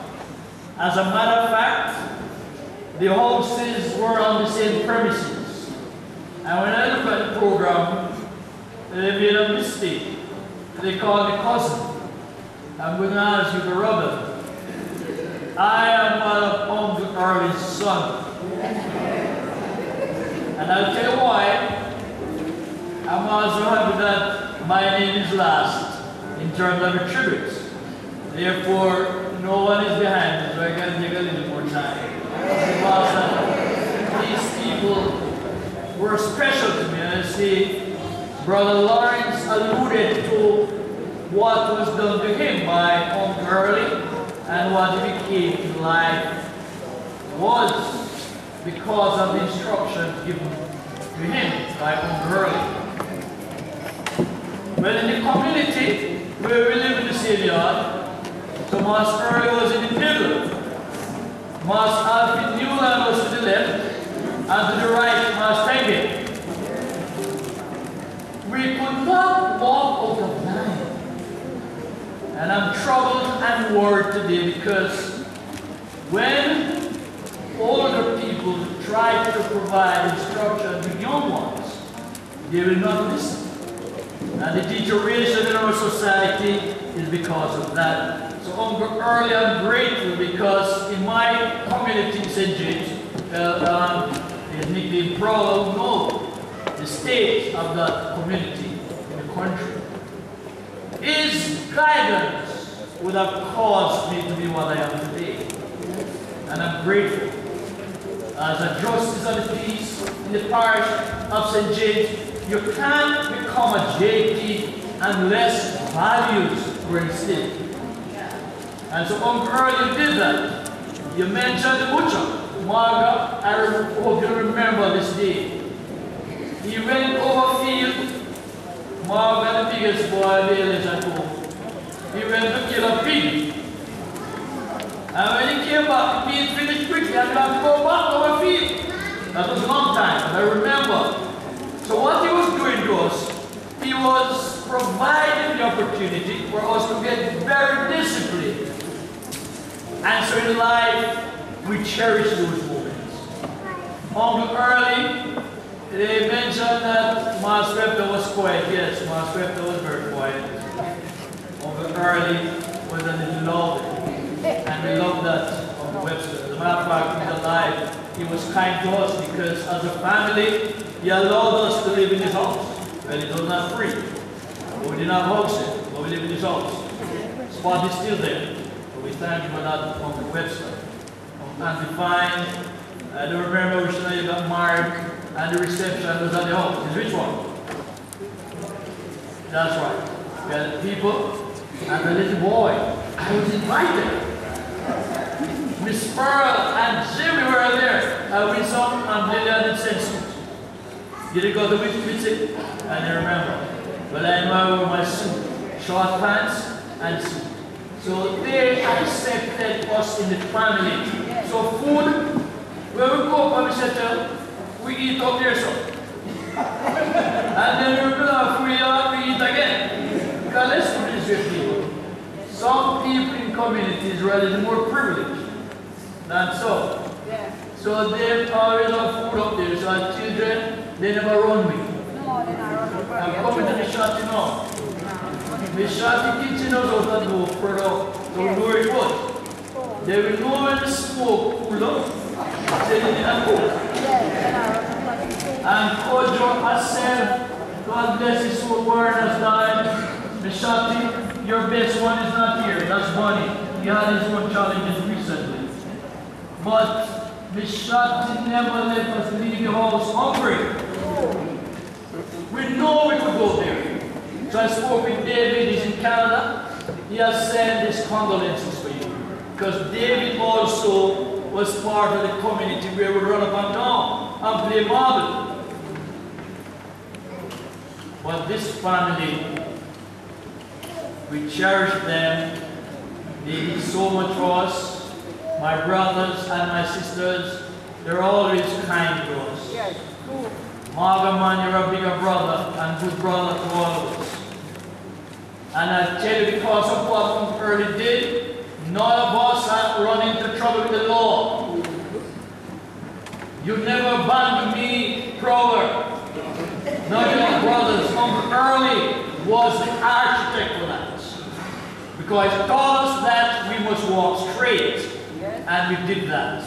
As a matter of fact, the houses were on the same premises. And when I look at the program, they made a mistake. They called the cousin. I'm going to ask you the brother. I am of Uncle Early's son. And I'll tell you why. I'm also happy that my name is last in terms of attributes. Therefore, no one is behind me, so I can take a little more time. Because uh, these people were special to me. And I see Brother Lawrence alluded to what was done to him by Uncle Early and what he became in life was because of the instructions given to him by Early. Well, in the community where we live in the yard, so Mas was in the middle. Mas Alfred Newland was to the left, and to the right, Mas Tenge. We could not walk out of line. And I'm troubled and worried today because when to provide instruction to young ones, they will not listen. And the deterioration in our society is because of that. So Early, I'm very grateful because in my community in St. James, uh, um, is Proud No, the state of that community in the country. His guidance would have caused me to be what I am today. And I'm grateful. As a justice of the peace in the parish of St. James, you can't become a JP unless values were instilled. And so Uncle Early did that. You mentioned the butcher. Marga, I hope you remember this day. He went over field. Marga, the biggest boy there is at home. He went to kill a pig. And when he came back, the meat finished quickly and he had to go back over field. That was a long time, I remember. So what he was doing to us, he was providing the opportunity for us to get very disciplined. And so in life, we cherish those moments. Uncle Hurleigh, they mentioned that Mas Repta was quiet. Yes, Mas Repta was very quiet. Uncle Hurleigh was a little lovely. And we love that Uncle Webster. As a matter of fact, he's alive. He was kind to us because as a family, he allowed us to live in his house. Well, it was not free. But we didn't have housing, but we live in his house. Spot is still there. But we thank you for that, Uncle Webster. Uncle Auntie Fine, I don't remember which night you got married, and the reception was at the house. Is which one? That's right. We had people and a little boy. I was invited. Miss Pearl and Jimmy were there. Uh, with some and Lillian and Sensu. Did you go to which visit? I don't remember. But I wore my suit, short pants and suit. So they accepted us in the family. So food, when we go up and we settle, we eat up there so. and then we go off, we, uh, we eat again. Because let's put this with people. Some people in communities are really more privileged than so. So they always have food up there. So as children, they never run me. I'm coming to the shop, you know. The shop, the kitchen knows how to go further up. So where it was. They will know when the smoke pull up. They didn't cook. Oh. And Kojo Asel, God bless his soul, Warren has died. Mishati, your best one is not here. That's Bonnie. He had his own challenges recently. But Mishati never let us leave the house hungry. We know we could go there. So I spoke with David, he's in Canada. He has sent his condolences for you. Because David also was part of the community where we run up and down and play marble. But this family, we cherish them. They did so much for us. My brothers and my sisters, they're always kind to us. Yes. Marga man, you're a bigger brother and good brother to all of us. And I tell you, because of what Uncle Hurleigh did, none of us have run into trouble with the law. You never abandoned me, brother. None of your brothers. Uncle Hurleigh was the architect for that. Because taught us that we must walk straight. And we did that.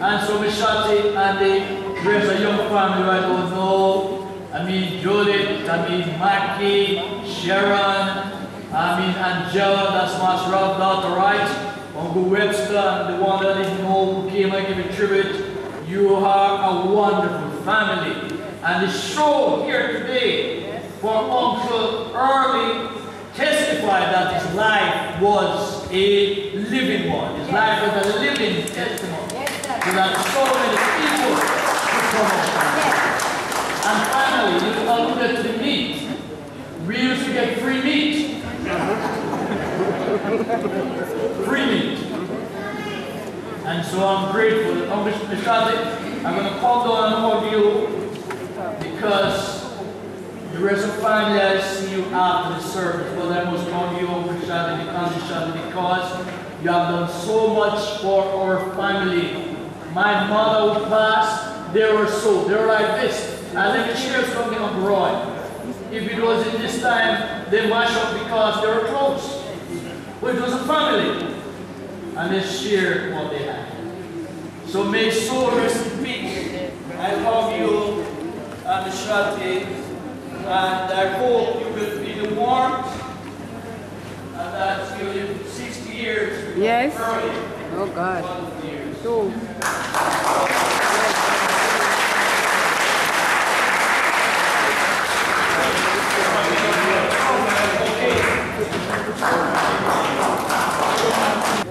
And so Mishati and the rest of young family right now know, I mean Judith, I mean Mackie, Sharon, I mean Angela, that's my rough daughter, right? Uncle Webster and the one that didn't know who came and gave a tribute. You are a wonderful family. And the show here today for Uncle Hurleigh testified that his life was a living one. His life was a living testimony. So that so many people could come up. And finally, you alluded to meat. We used to get free meat. free meat. And so I'm grateful. I'm Mishadi, I'm going to call down all of you because the rest of the family you after the service. Must call you over Mishadi because you have done so much for our family. My mother who passed, they were so, they were like this. And let me share something abroad. If it was in this time, they mash up because they were close. But it was a family. And they shared what they had. So may soul rest in peace. I love you, and Shati, and I hope you will feel warmth, and that you live 60 years. Yes. early. Oh God. So.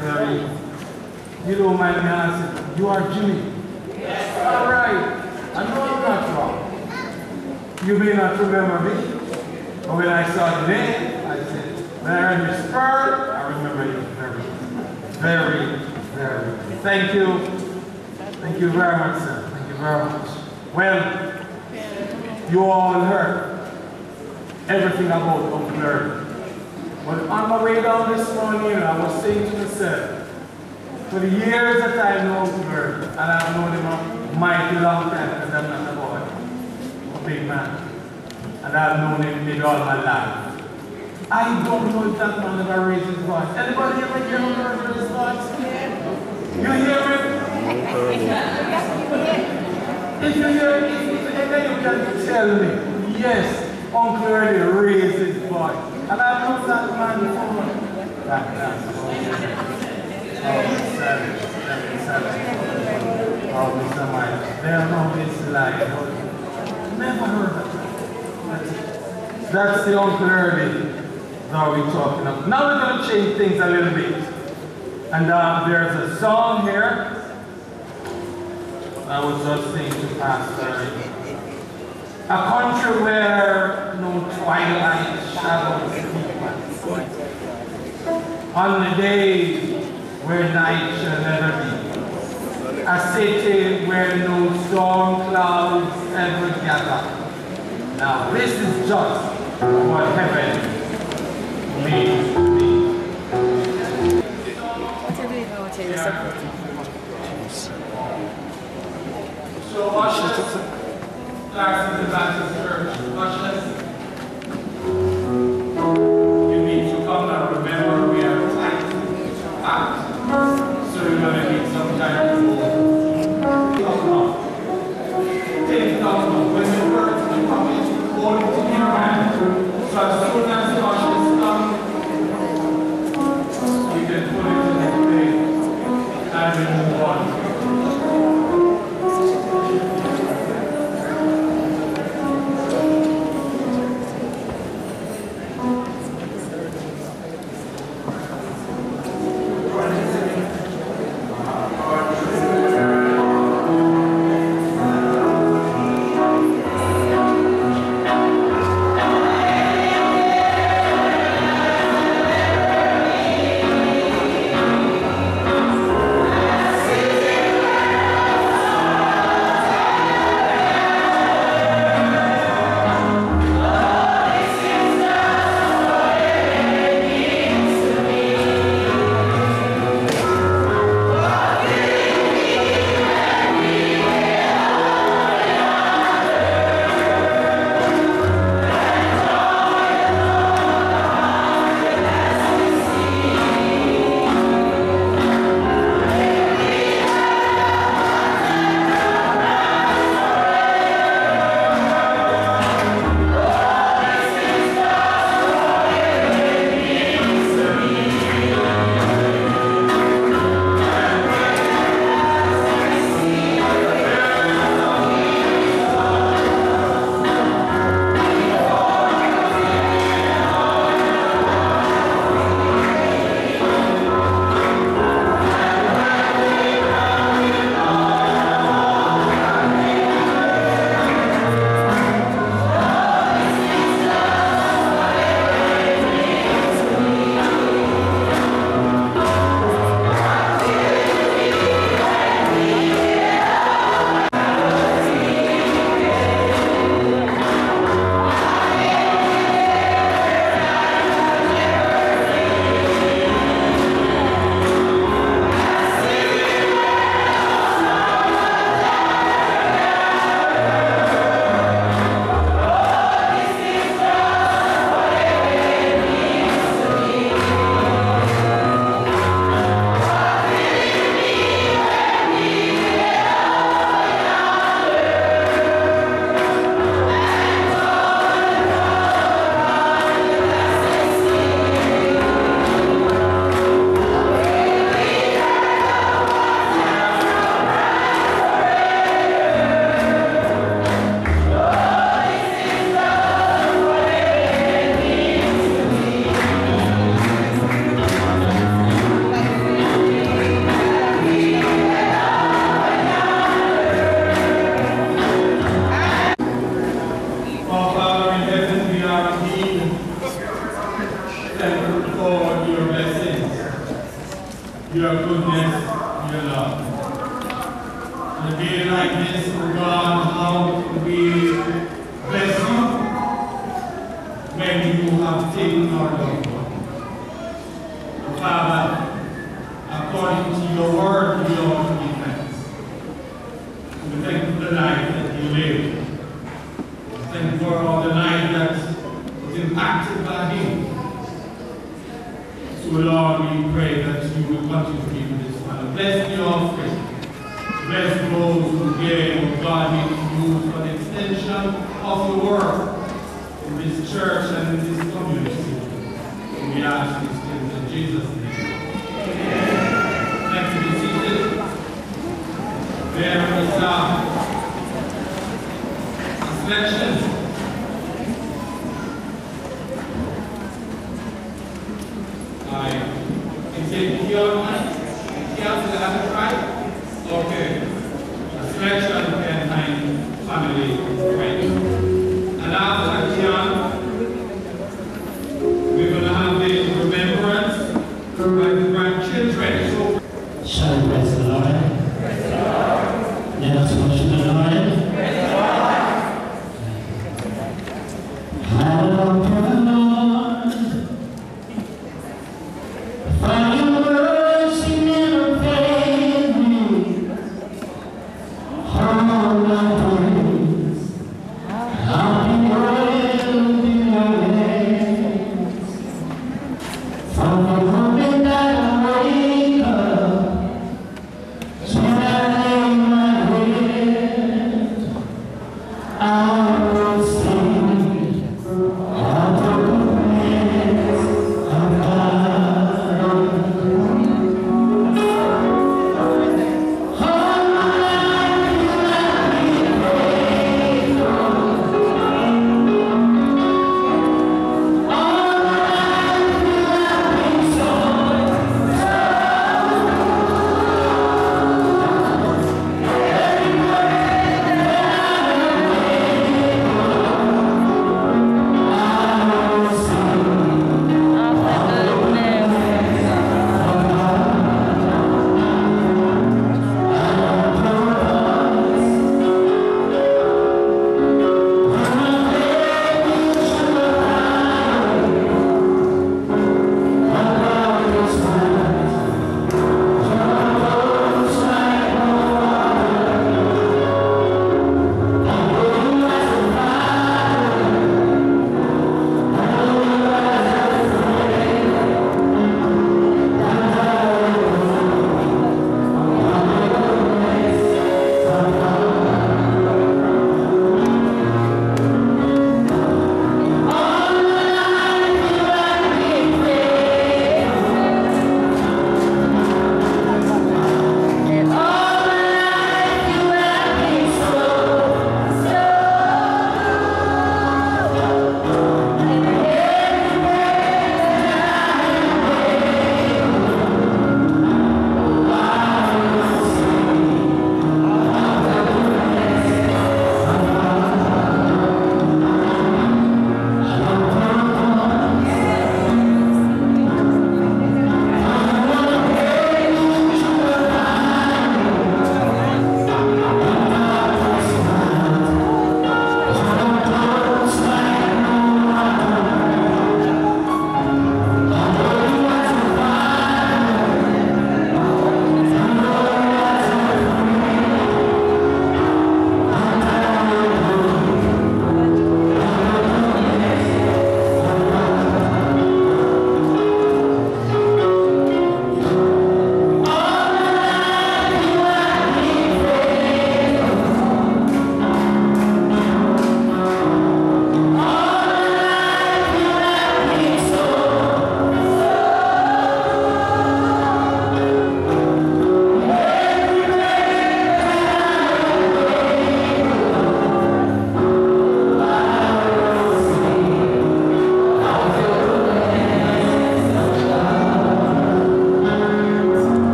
Very, you don't mind me asking, you are Jimmy? Yes. All right. I know I'm not wrong. You may not remember me, but when I saw the name, I said, when I heard your I remember you very, very, very. Thank you. Thank you very much, sir. Thank you very much. Well, you all heard everything about Uncle Larry. But on my way down this morning, I was saying to myself, for the years that I know Bird, and I've known him a mighty long time because I'm not big man, and I've known him maybe all my life. I don't know if that man ever raised his voice. Anybody ever hear him raise his voice? You hear him? If you hear it, if, then you can tell me, yes, Uncle Eddie raised his voice. And I know that man for that, that's Oh. Oh, Mr. Mike, there no this life. Never heard that. That's the Eddie that we're talking about. Now we're going to change things a little bit. And um, there's a song here I was just saying to Pastor. A country where no twilight shadows sleep. On the day where night shall never be. A city where no storm clouds ever gather. Now this is just what heaven means to me. So watch this. Clarksonville Baptist Church. Watch this. You need to come and remember we are tight, packed. So you're going to need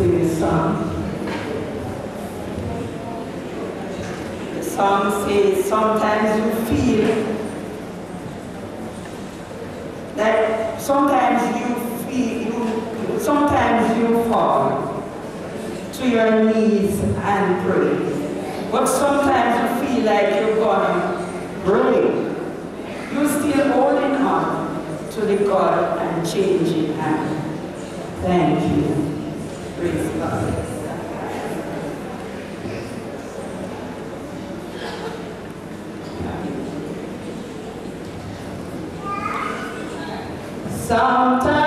sing a. The song says, sometimes you feel that sometimes you feel, you, sometimes you fall to your knees and pray. But sometimes you feel like you're gonna break. You're still holding on to the God and changing hand. Thank you. Sometimes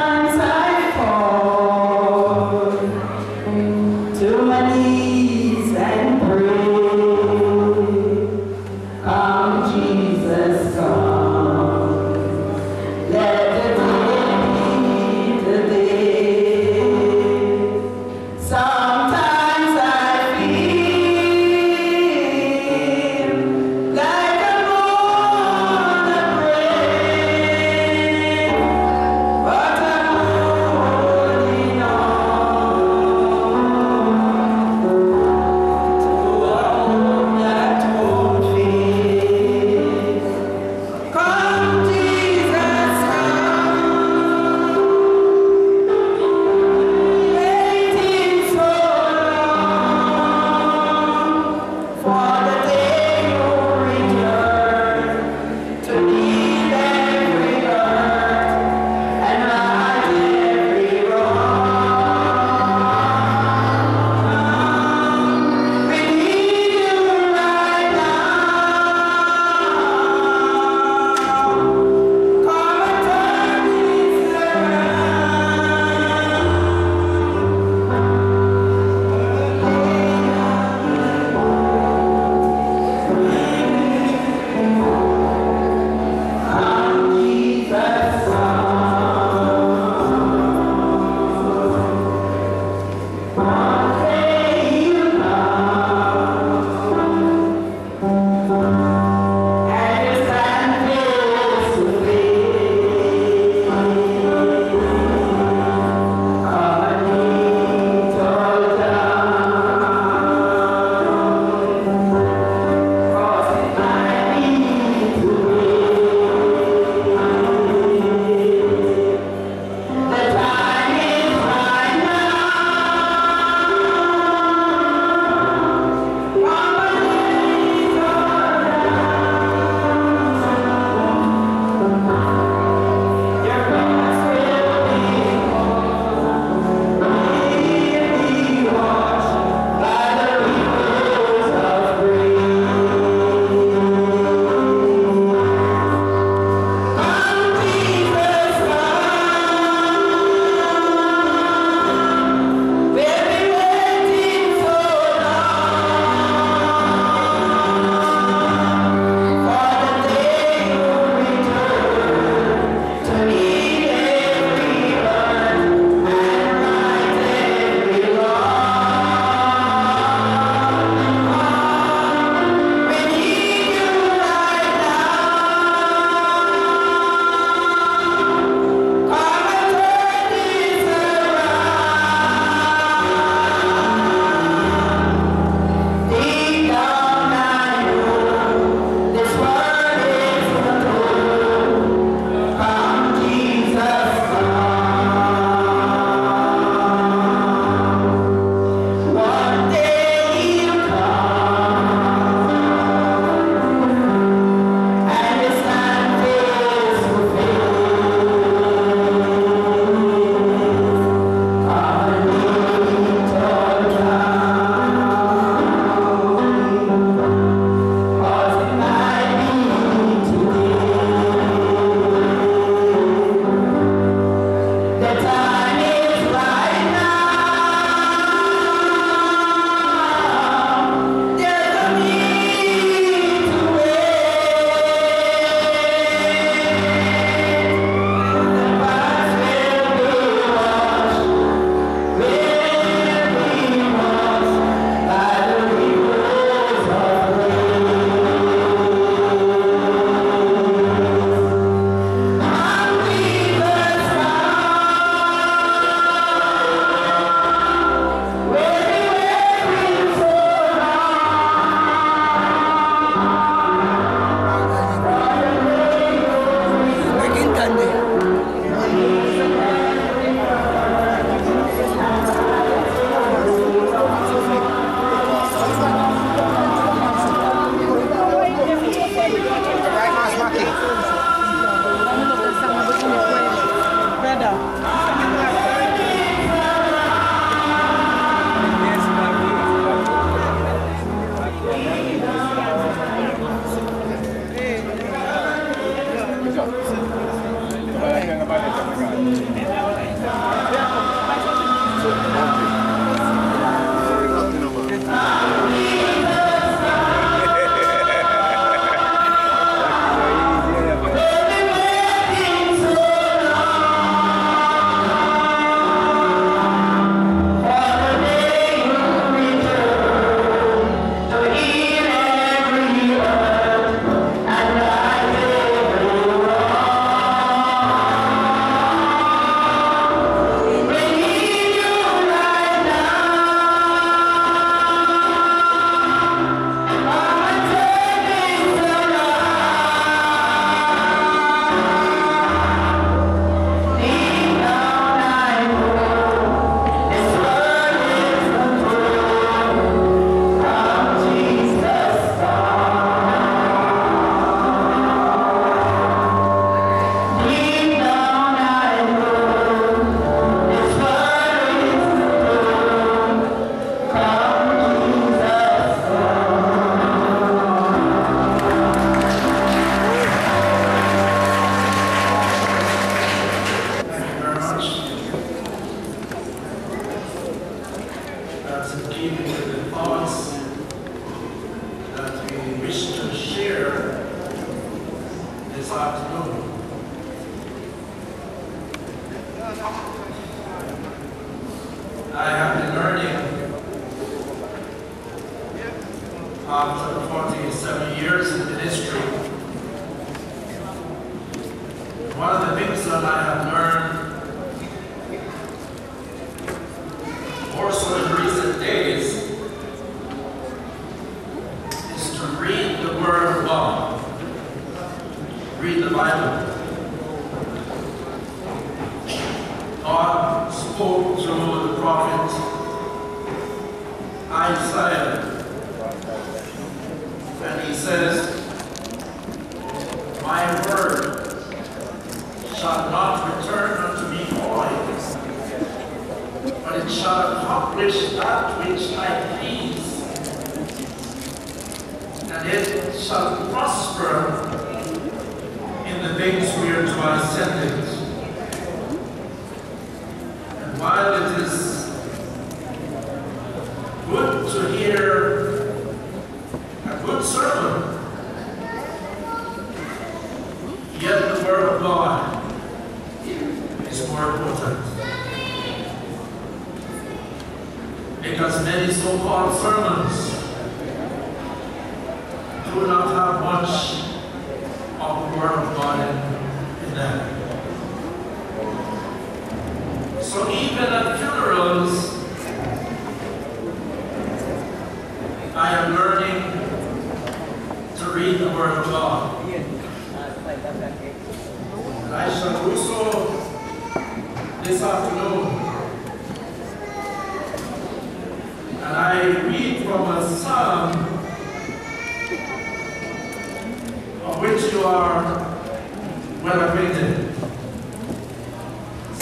when I read it.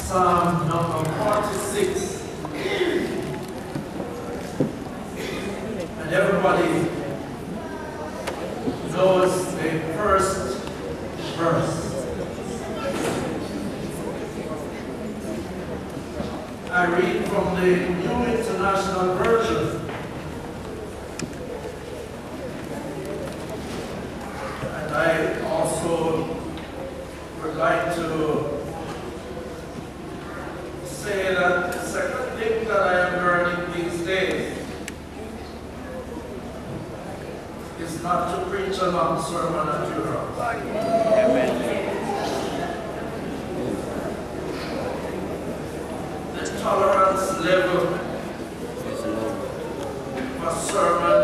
Psalm number 46. And everybody knows the first verse. I read from the New International Version. And I also would like to say that the second thing that I am learning these days is not to preach a long sermon at Europe. Amen. The tolerance level for sermon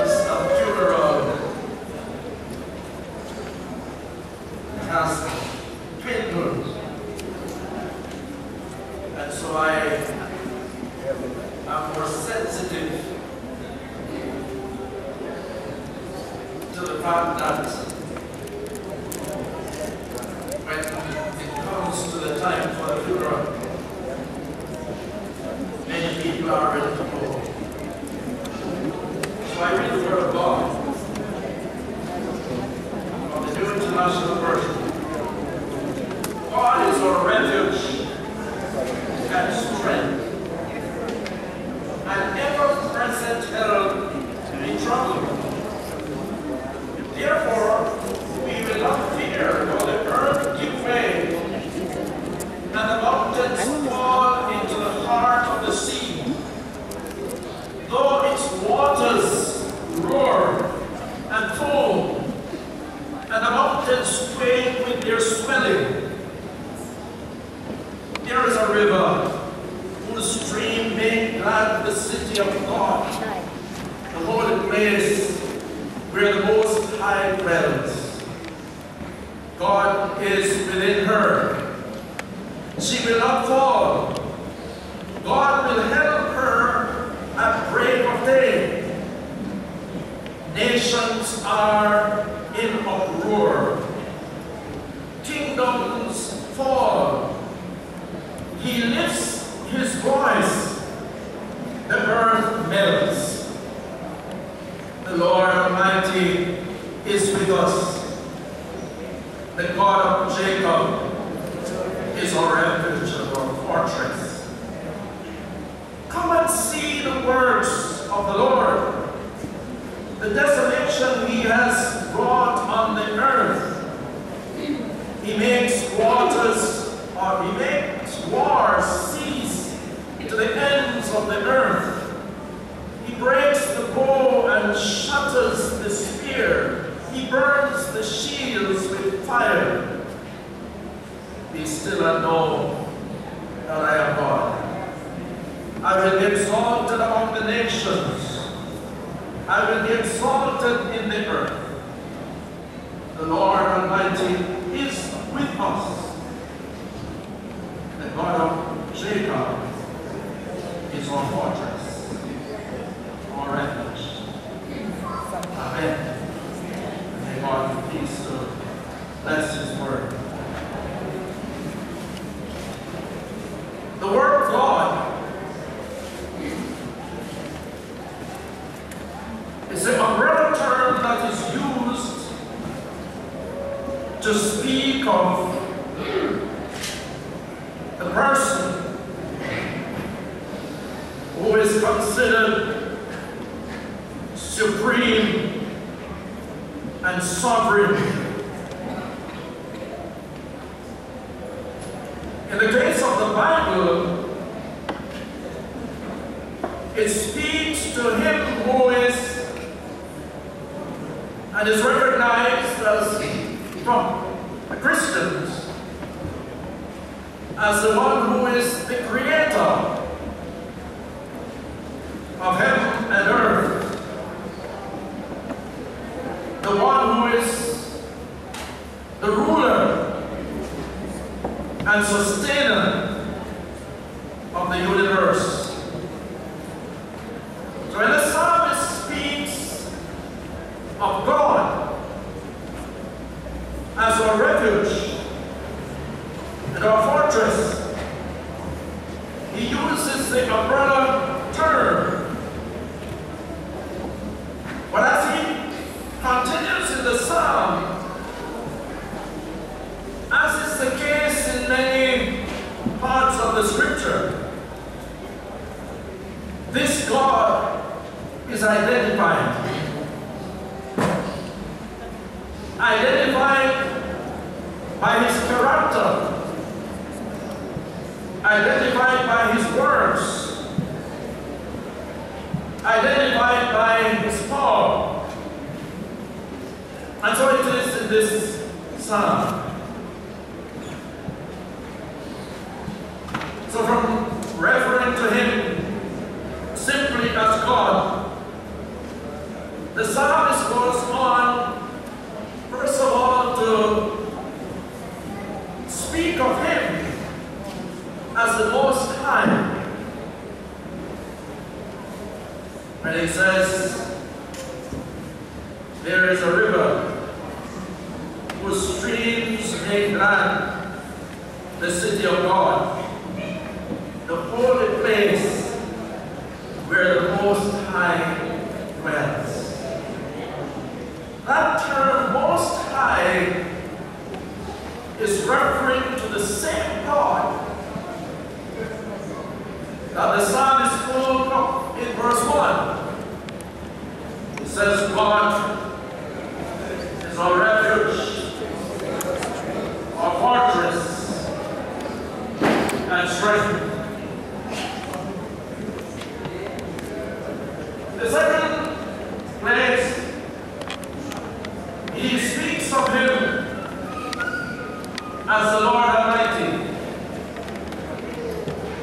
is the creator of heaven and earth, the one who is the ruler and sustainer of the universe. So when the psalmist speaks of God as our refuge and our fortress, uses the umbrella term. But as he continues in the psalm, as is the case in many parts of the scripture, this God is identified. Identified by his character, identified by his words, identified by his power. And so it is in this psalm. So from referring to him simply as God, the psalmist goes on, first of all, to speak of him the Most High. And he says, there is a river whose streams make glad the city of God, the holy place where the Most High dwells. That term, Most High, is referring to the same God that the psalmist spoke of in verse 1. It says, God is our refuge, our fortress, and strength. The second place, he speaks of him as the Lord Almighty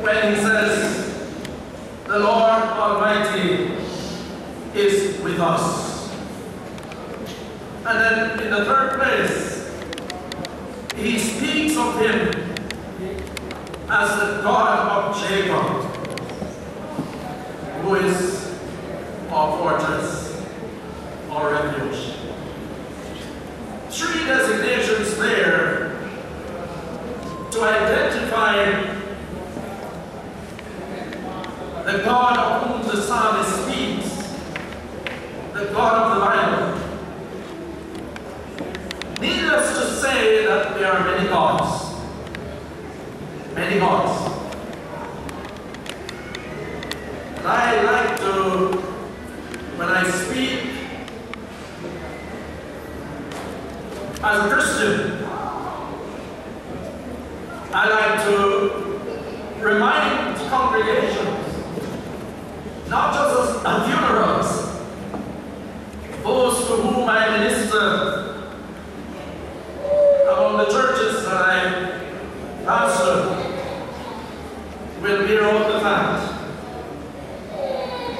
when he says, The Lord Almighty is with us. And then in the third place, he speaks of him as the God of Jacob, who is our fortress, our refuge. Three designations there to identify the God of whom the psalmist speaks, the God of the Bible. Needless to say that there are many gods. Many gods. And I like to, when I speak as a Christian, I like to remind congregations, not just as, at funerals, those to whom I minister among the churches that I pastor will bear out the fact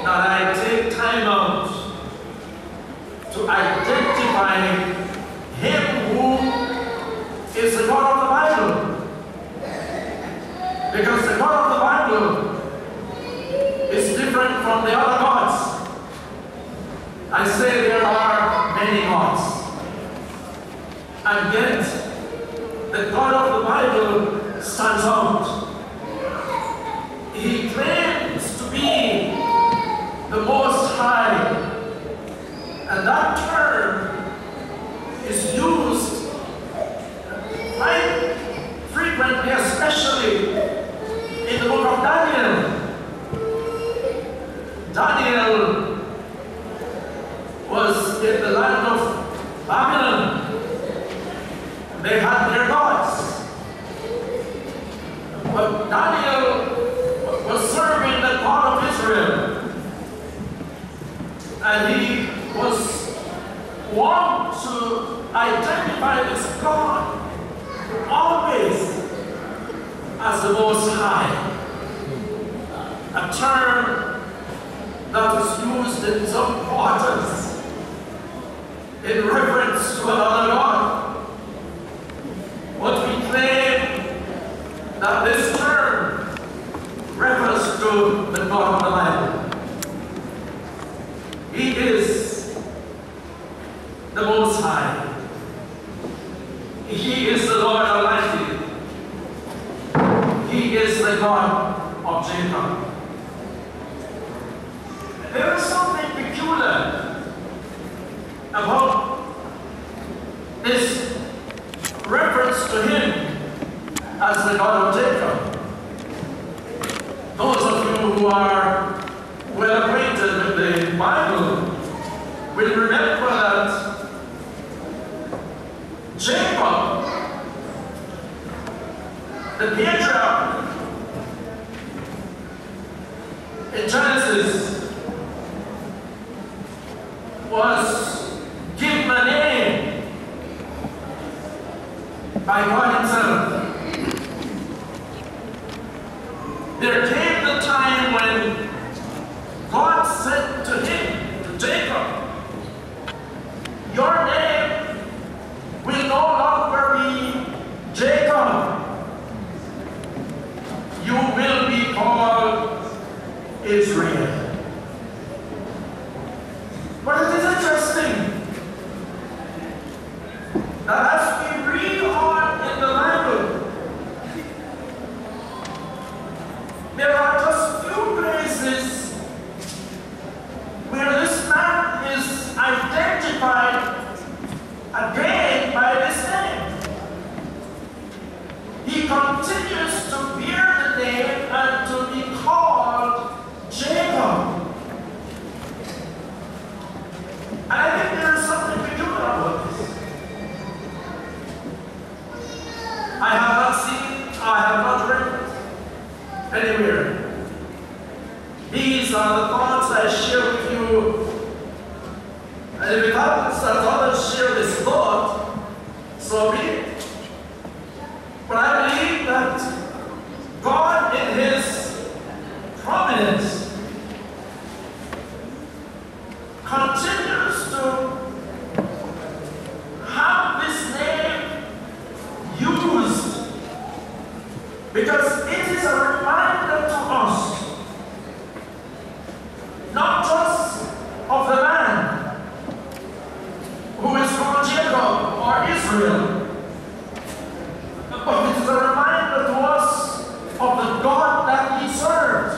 that I take time out to identify him who is the God of the Bible. Because the God of the Bible different from the other gods. I say there are many gods. And yet, the God of the Bible stands out. He claims to be the Most High. And that term is used quite frequently, especially in the book of Daniel. Daniel was in the land of Babylon. They had their gods. But Daniel was serving the God of Israel. And he was want to identify this God always as the Most High. A term that is used in some quarters in reference to another God. But we claim that this term refers to the God of the Bible. He is the Most High. He is the Lord Almighty. He is the God of Jacob. There is something peculiar about this reference to him as the God of Jacob. Those of you who are well acquainted with the Bible will remember that Jacob, the patriarch, in Genesis, was given a name by God Himself. There came the time when God said to him, to Jacob, Your name will no longer be Jacob. You will be called Israel. Again by this name. He continues to bear the name and to be called Jacob. And I think there is something peculiar about this. I have not seen, I have not read it anywhere. These are the thoughts I share with you. And if it happens that others share this thought, so be it. But I believe that God, in His providence, continues to have this name used because it is a reminder to us not just of the man who is called Jacob or Israel, but it is a reminder to us of the God that he serves.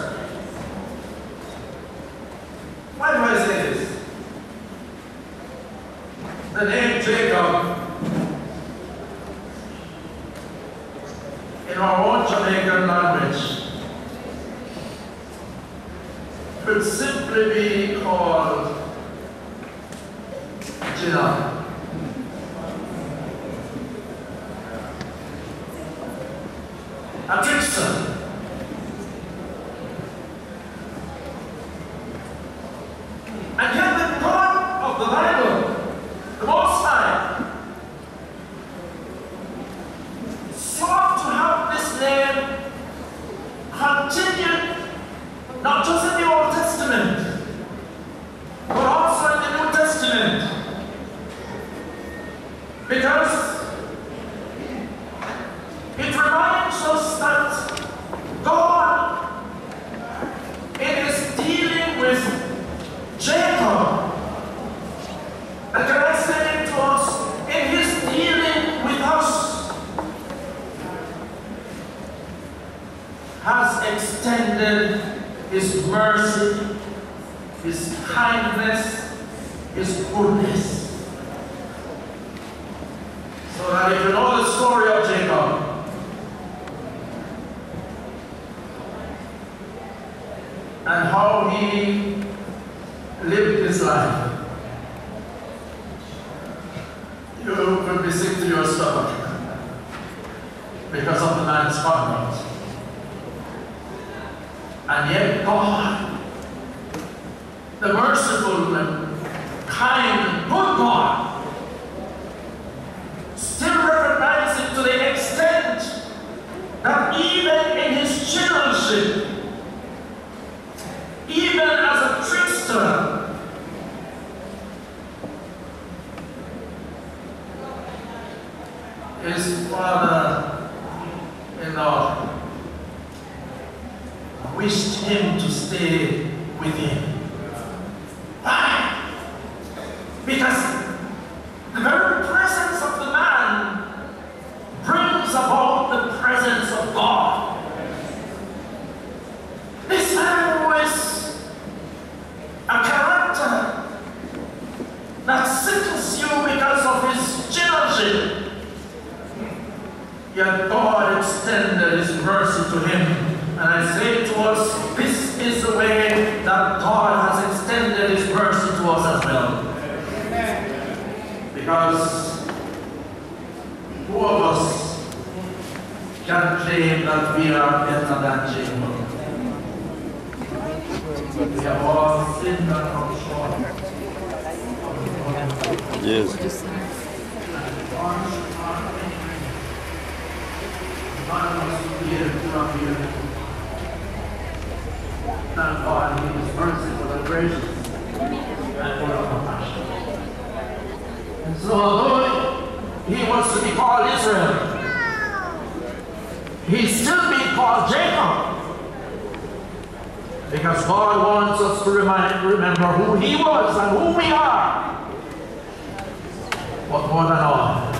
Why do I say? The name Jacob in our own Jamaican language could simply be called ginnal. a trickster. And yet the God of the Bible, the Most High, sought to have this name continue not just in the Old Testament, but also in the New Testament. Because it reminds us that God, in his dealing with Jacob, and can I say it to us, in his dealing with us, has extended his mercy, his kindness, his goodness. So that if you know the story of Jacob, and how he lived his life, you will be sick to your stomach because of the man's conduct. And yet God, the merciful and kind and good God, still recognizes to the extent that even in his generalship, even as a trickster, his father-in-law him to stay with him. Why? Because the very presence of the man brings about the presence of God. This man was a character that sickens you because of his generalship. Yet God extended his mercy to him. And I say to us, this is the way that God has extended his mercy to us as well. Because who of us claim that we are better than Jacob? We have all sinned and come short. Yes. Thank God in His mercy for gracious and for the compassion. And so although he was to be called Israel, he's still being called Jacob. Because God wants us to remind, remember who he was and who we are. But more than all,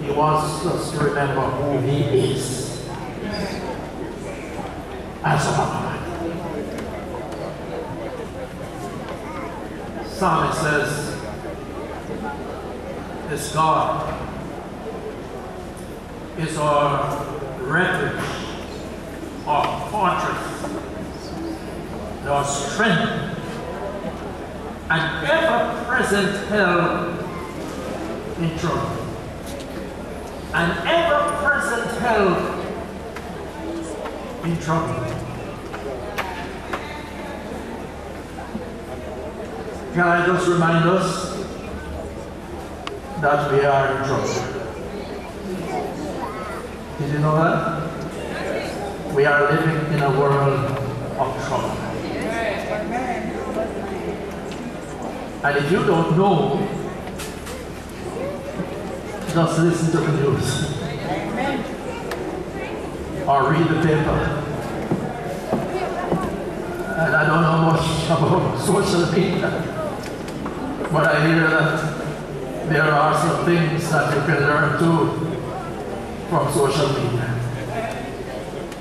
he wants us to remember who he is. As a God. Psalmist says, this God is our refuge, our fortress, our strength, and ever-present help in trouble. An ever-present help in trouble. Can I just remind us that we are in trouble? Did you know that? We are living in a world of trouble. And if you don't know, just listen to the news or read the paper. And I don't know much about social media. But I hear that there are some things that you can learn too from social media.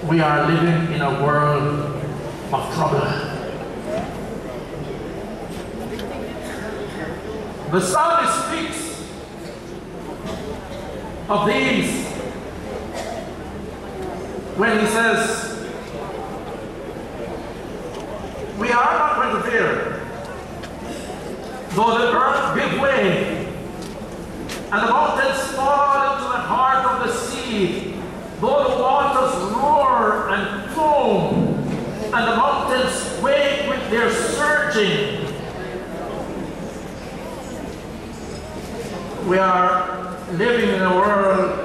We are living in a world of trouble. The psalmist speaks of these when he says, We are not going to fear, though the earth give way, and the mountains fall into the heart of the sea, though the waters roar and foam, and the mountains wave with their surging. We are living in a world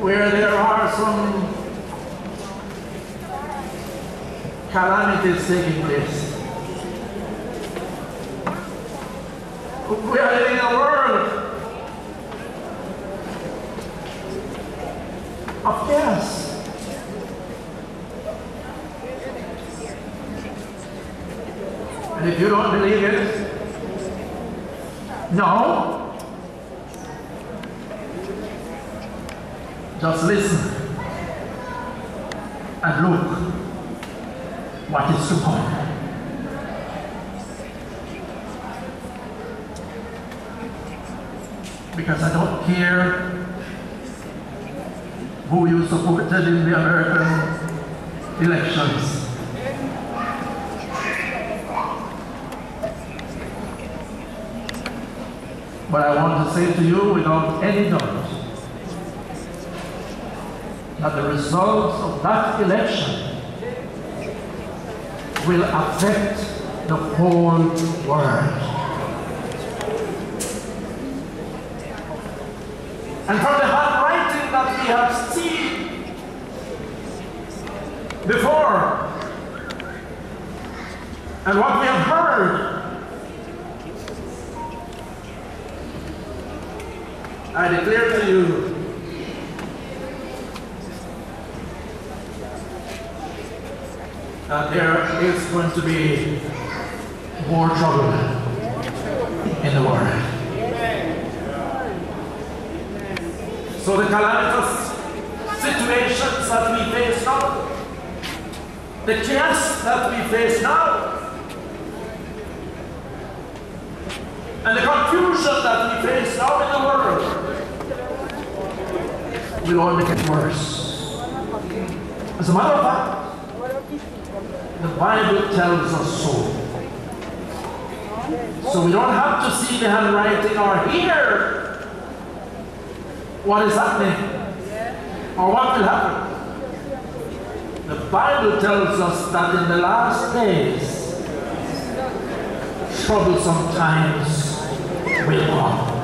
where there are some calamities taking place. We are living in a world chaos. And if you don't believe it, no. Just listen and look what is to come. Because I don't care who you supported in the American elections. But I want to say to you without any doubt that the results of that election will affect the whole world. And from the we have seen before, and what we have heard, I declare to you that there is going to be more trouble in the world. So the calamitous situations that we face now, the chaos that we face now, and the confusion that we face now in the world will only get worse. As a matter of fact, the Bible tells us so. So we don't have to see the handwriting or hear what is happening or what will happen. The Bible tells us that in the last days, troublesome times will come.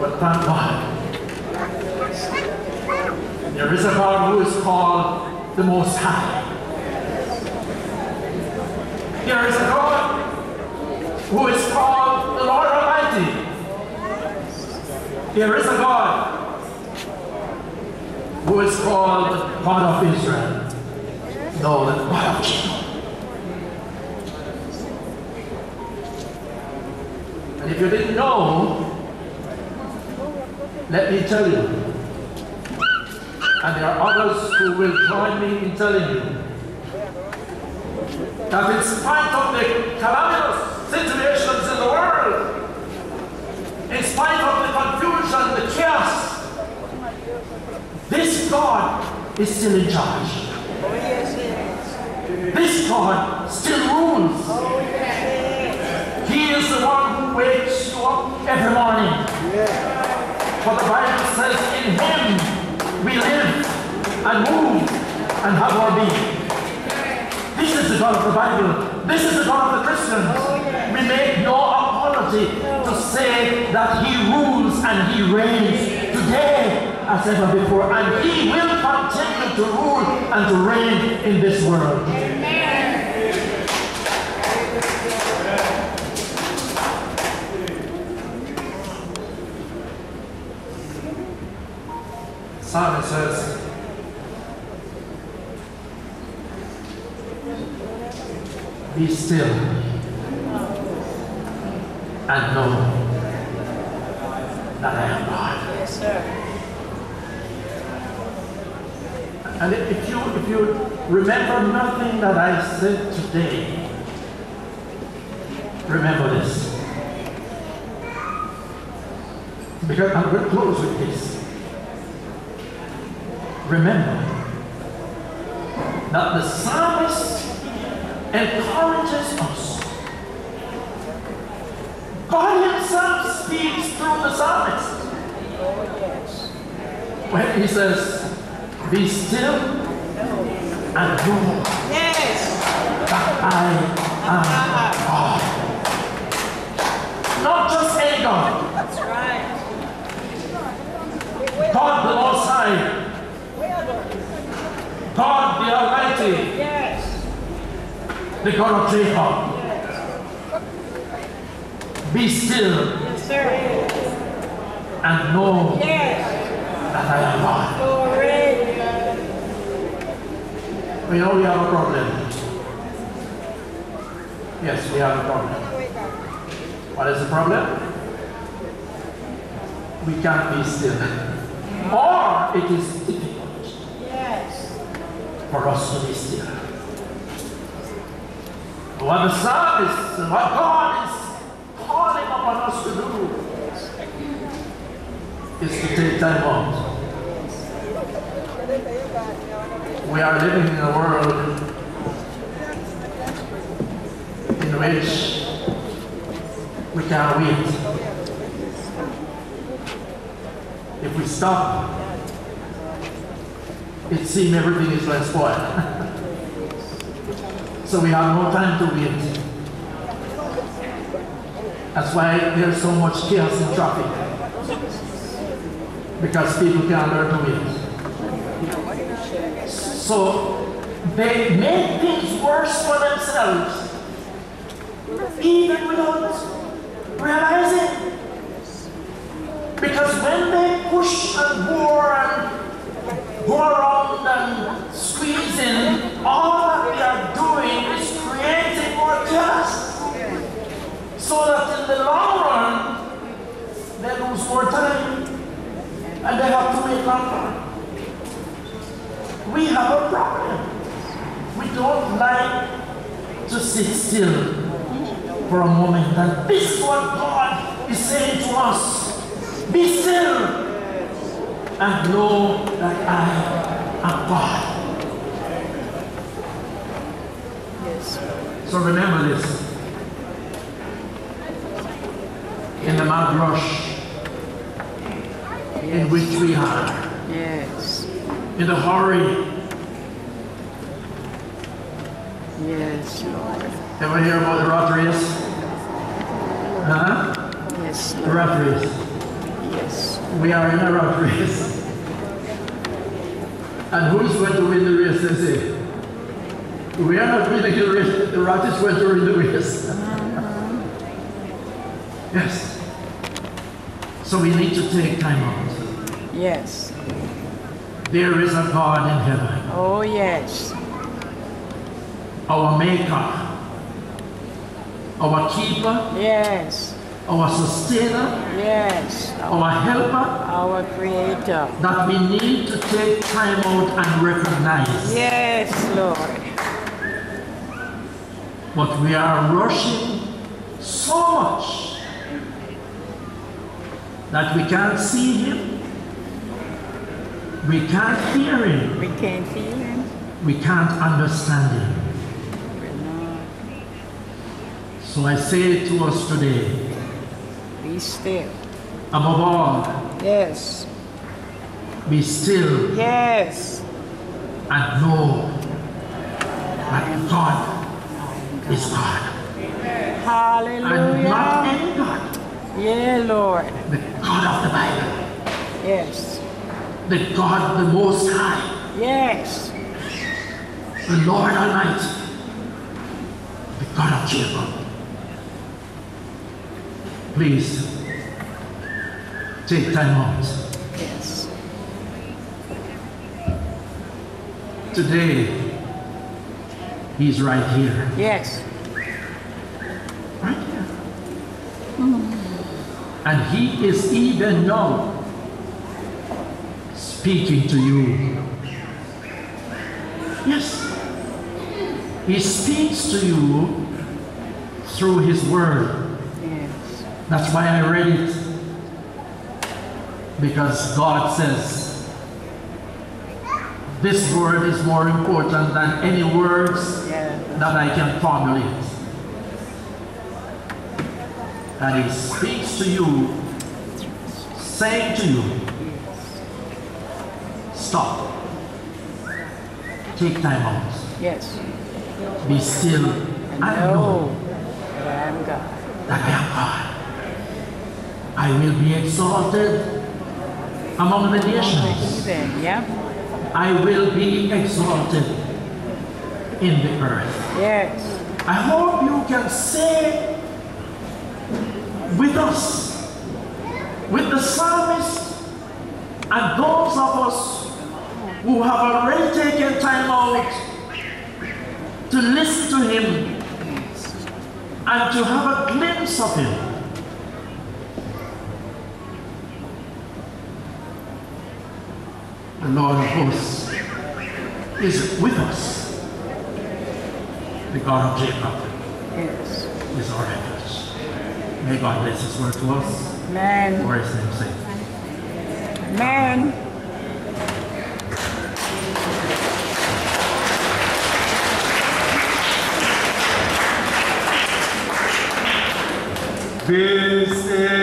But thank God. There is a God who is called the Most High. There is a God who is called the Lord Almighty. There is a God who is called God of Israel. No, the God. And if you didn't know, let me tell you, and there are others who will join me in telling you, that in spite of the calamitous situations in the world, in spite of the chaos, this God is still in charge. This God still rules. He is the one who wakes you up every morning. For the Bible says, in Him we live and move and have our being. This is the God of the Bible. This is the God of the Christians. We make no apology to say that He rules and He reigns today as ever before. And He will continue to rule and to reign in this world. Psalmist says, Be still and know that I am God. Yes, sir. And if you if you remember nothing that I said today, remember this. Because I'm going to close with this. Remember that the psalmist encourages us. God Himself speaks through the psalmist. When He says, Be still and know Yes. that I am God. Not just a God. That's right. God the Most High. God the Almighty. Yes. The God of Jacob. Be still Yes, sir. and know Yes. that I am God. We know we have a problem. Yes, we have a problem. What is the problem? We can't be still. Or it is difficult Yes. for us to be still. What the psalmist, what God is upon us to do is to take time out. We are living in a world in which we can't wait. If we stop, it seems everything is going to so we have no time to wait. That's why there's so much chaos in traffic. Because people can't learn to wait. So they make things worse for themselves, even without realizing. Because when they push and bore and go around and squeezing, all that they are doing is creating more chaos. So that in the long run, they lose more time and they have to wait longer. We have a problem. We don't like to sit still for a moment. And this is what God is saying to us. Be still and know that I am God. Yes. So remember this. In the mad rush in which we are. Yes. In the hurry. Yes, Lord. Ever hear about the rat race? Huh? Yes, The rat race. Yes. We are in a rat race. And who is going to win the race, they say? We are not winning the race, the rat is going to win the race. Uh -huh. yes. So we need to take time out. Yes. There is a God in heaven, Oh, yes. our maker, our keeper, Yes. our sustainer, Yes. our helper, Our Creator. that we need to take time out and recognize. Yes, Lord. But we are rushing so much that we can't see him, we can't hear him, We can't feel Him. we can't understand him. So I say to us today, Be still. above all, Yes. be still Yes. and know that God is God. Hallelujah. And not any God, Yeah, Lord. the God of the Bible, Yes. the God the Most High, Yes. the Lord Almighty, the God of Jacob. Please take time out. Yes. Today, He's right here. Yes. Right here. And He is even now speaking to you. Yes. He speaks to you through His Word. Yes. That's why I read it. Because God says, this word is more important than any words Yeah. that I can formulate. And He speaks to you, saying to you, stop. Take time out. Yes. Be still and know that I am God. that I am God. I will be exalted among the nations. Yeah. I will be exalted in the earth. Yes. I hope you can say with us, with the psalmist, and those of us who have already taken time out to listen to him and to have a glimpse of him. The Lord of hosts is with us. The God of Jacob Yes. is our refuge. May God bless his word to us. Amen. For his name's sake. Amen. Be still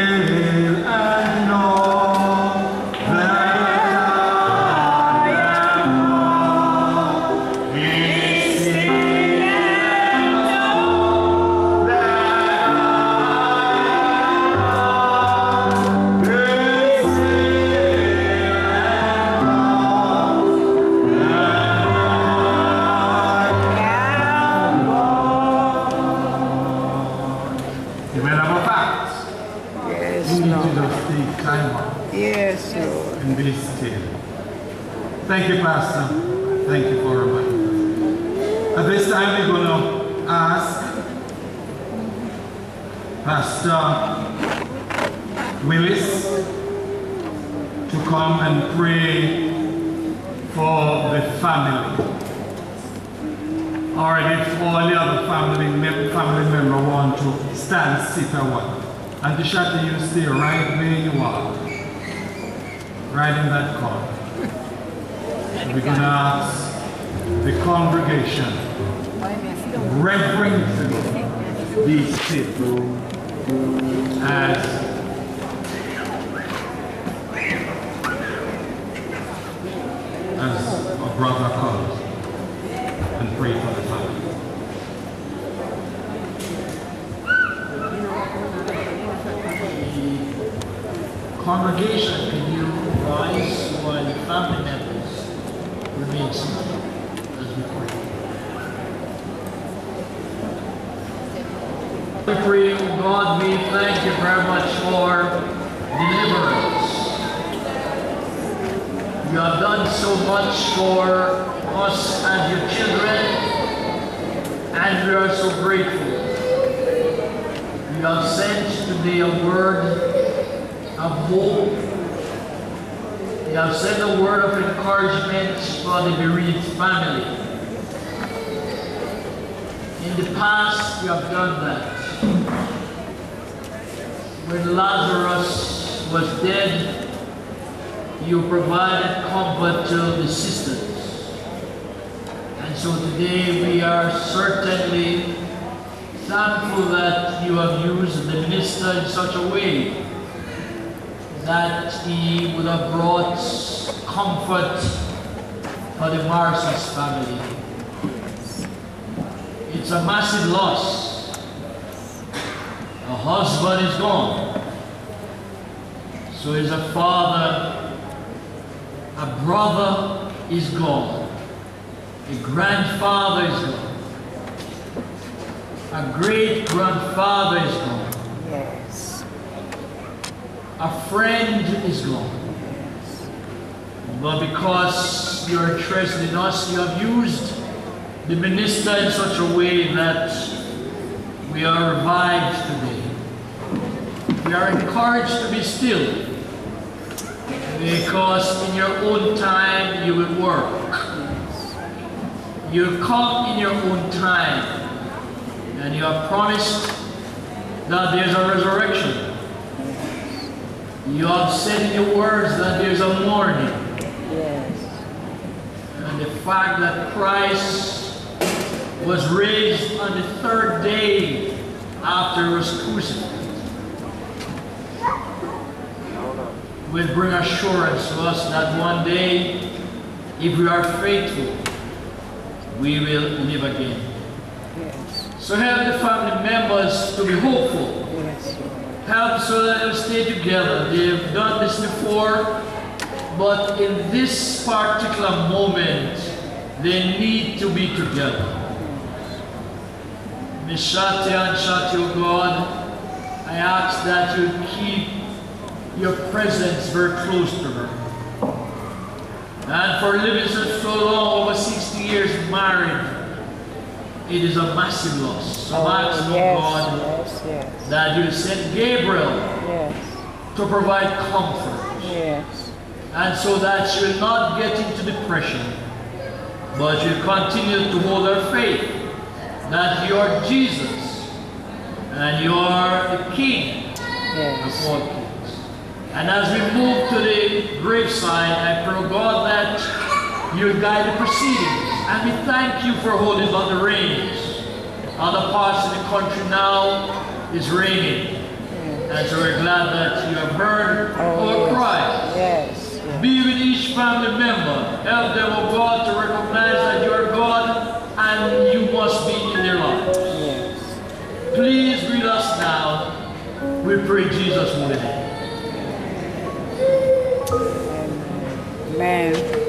It's a massive loss. A husband is gone. So is a father, a brother is gone. A grandfather is gone. A great grandfather is gone. Yes. A friend is gone. Yes. But because you're interested in us, you have used the minister in such a way that we are revived today. We are encouraged to be still because in your own time you will work. You come in your own time and you have promised that there's a resurrection. You have said in your words that there's a morning. Yes. And the fact that Christ was raised on the third day after he was crucified will bring assurance to us that one day, if we are faithful, we will live again. So help the family members to be hopeful. Help so that they'll stay together. They've done this before, but in this particular moment, they need to be together. Miss Shati and Shati, oh God, I ask that you keep your presence very close to her. And for living so, so long, over 60 years married, it is a massive loss. So oh, I ask, oh yes, God, yes, yes, that you send Gabriel yes, to provide comfort. yes. And so that she will not get into depression, but she'll continue to hold her faith that you're Jesus and you're the King of all kings. And as we move to the graveside, I pray, oh God, that you guide the proceedings. And we thank you for holding on the reins. Other parts of the country now is raining. And so we're glad that you have heard oh, our yes. cry. Yes. Be with each family member. Help them, oh God, to recognize that you are God and you must be We pray Jesus' holy name. Amen.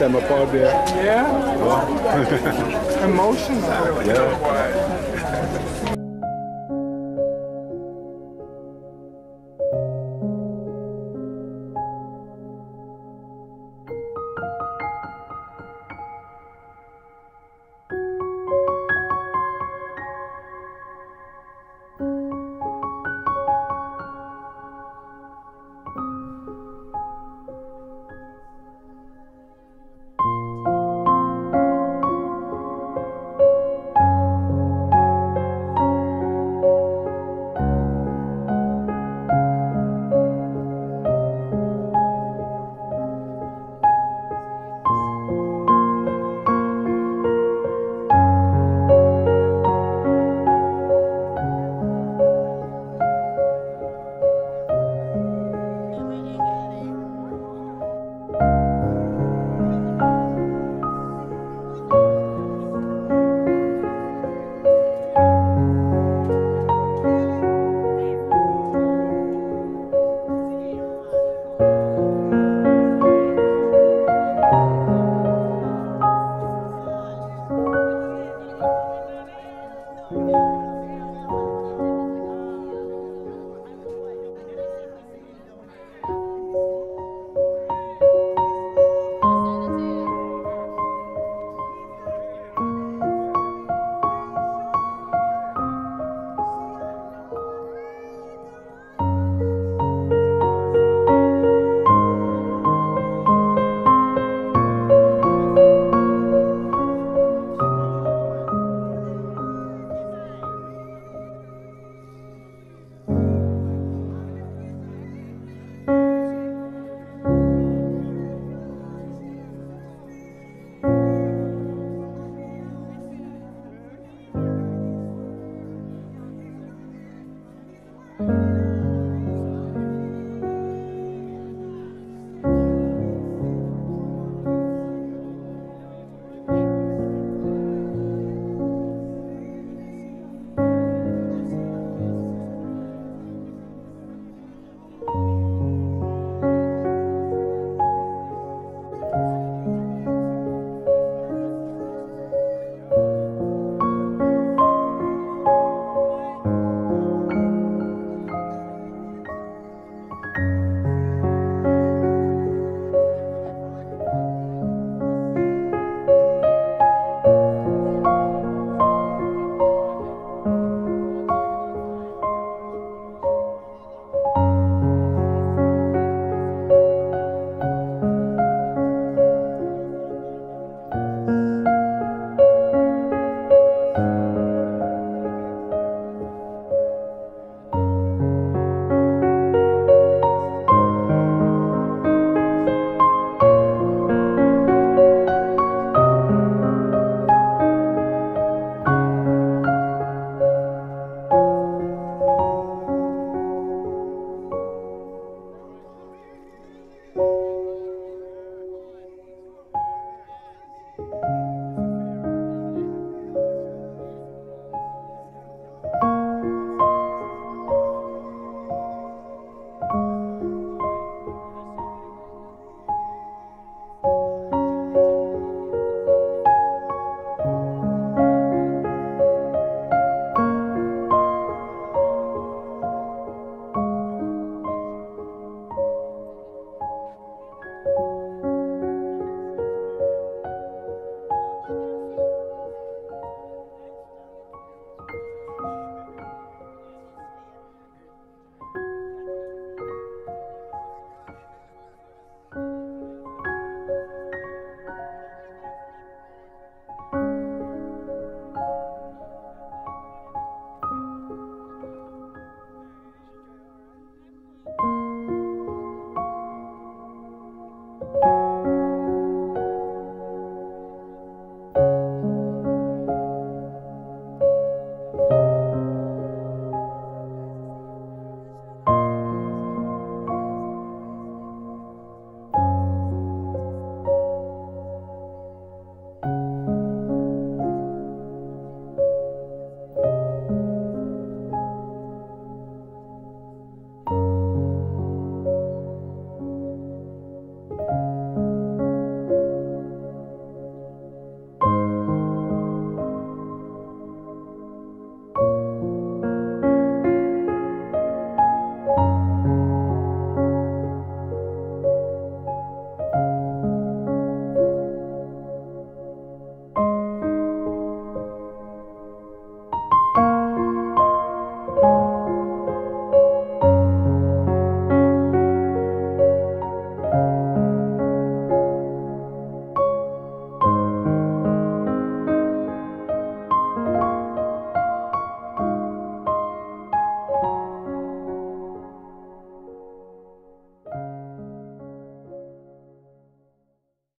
Time a pallbearer? Yeah. Wow. Emotional. Yeah.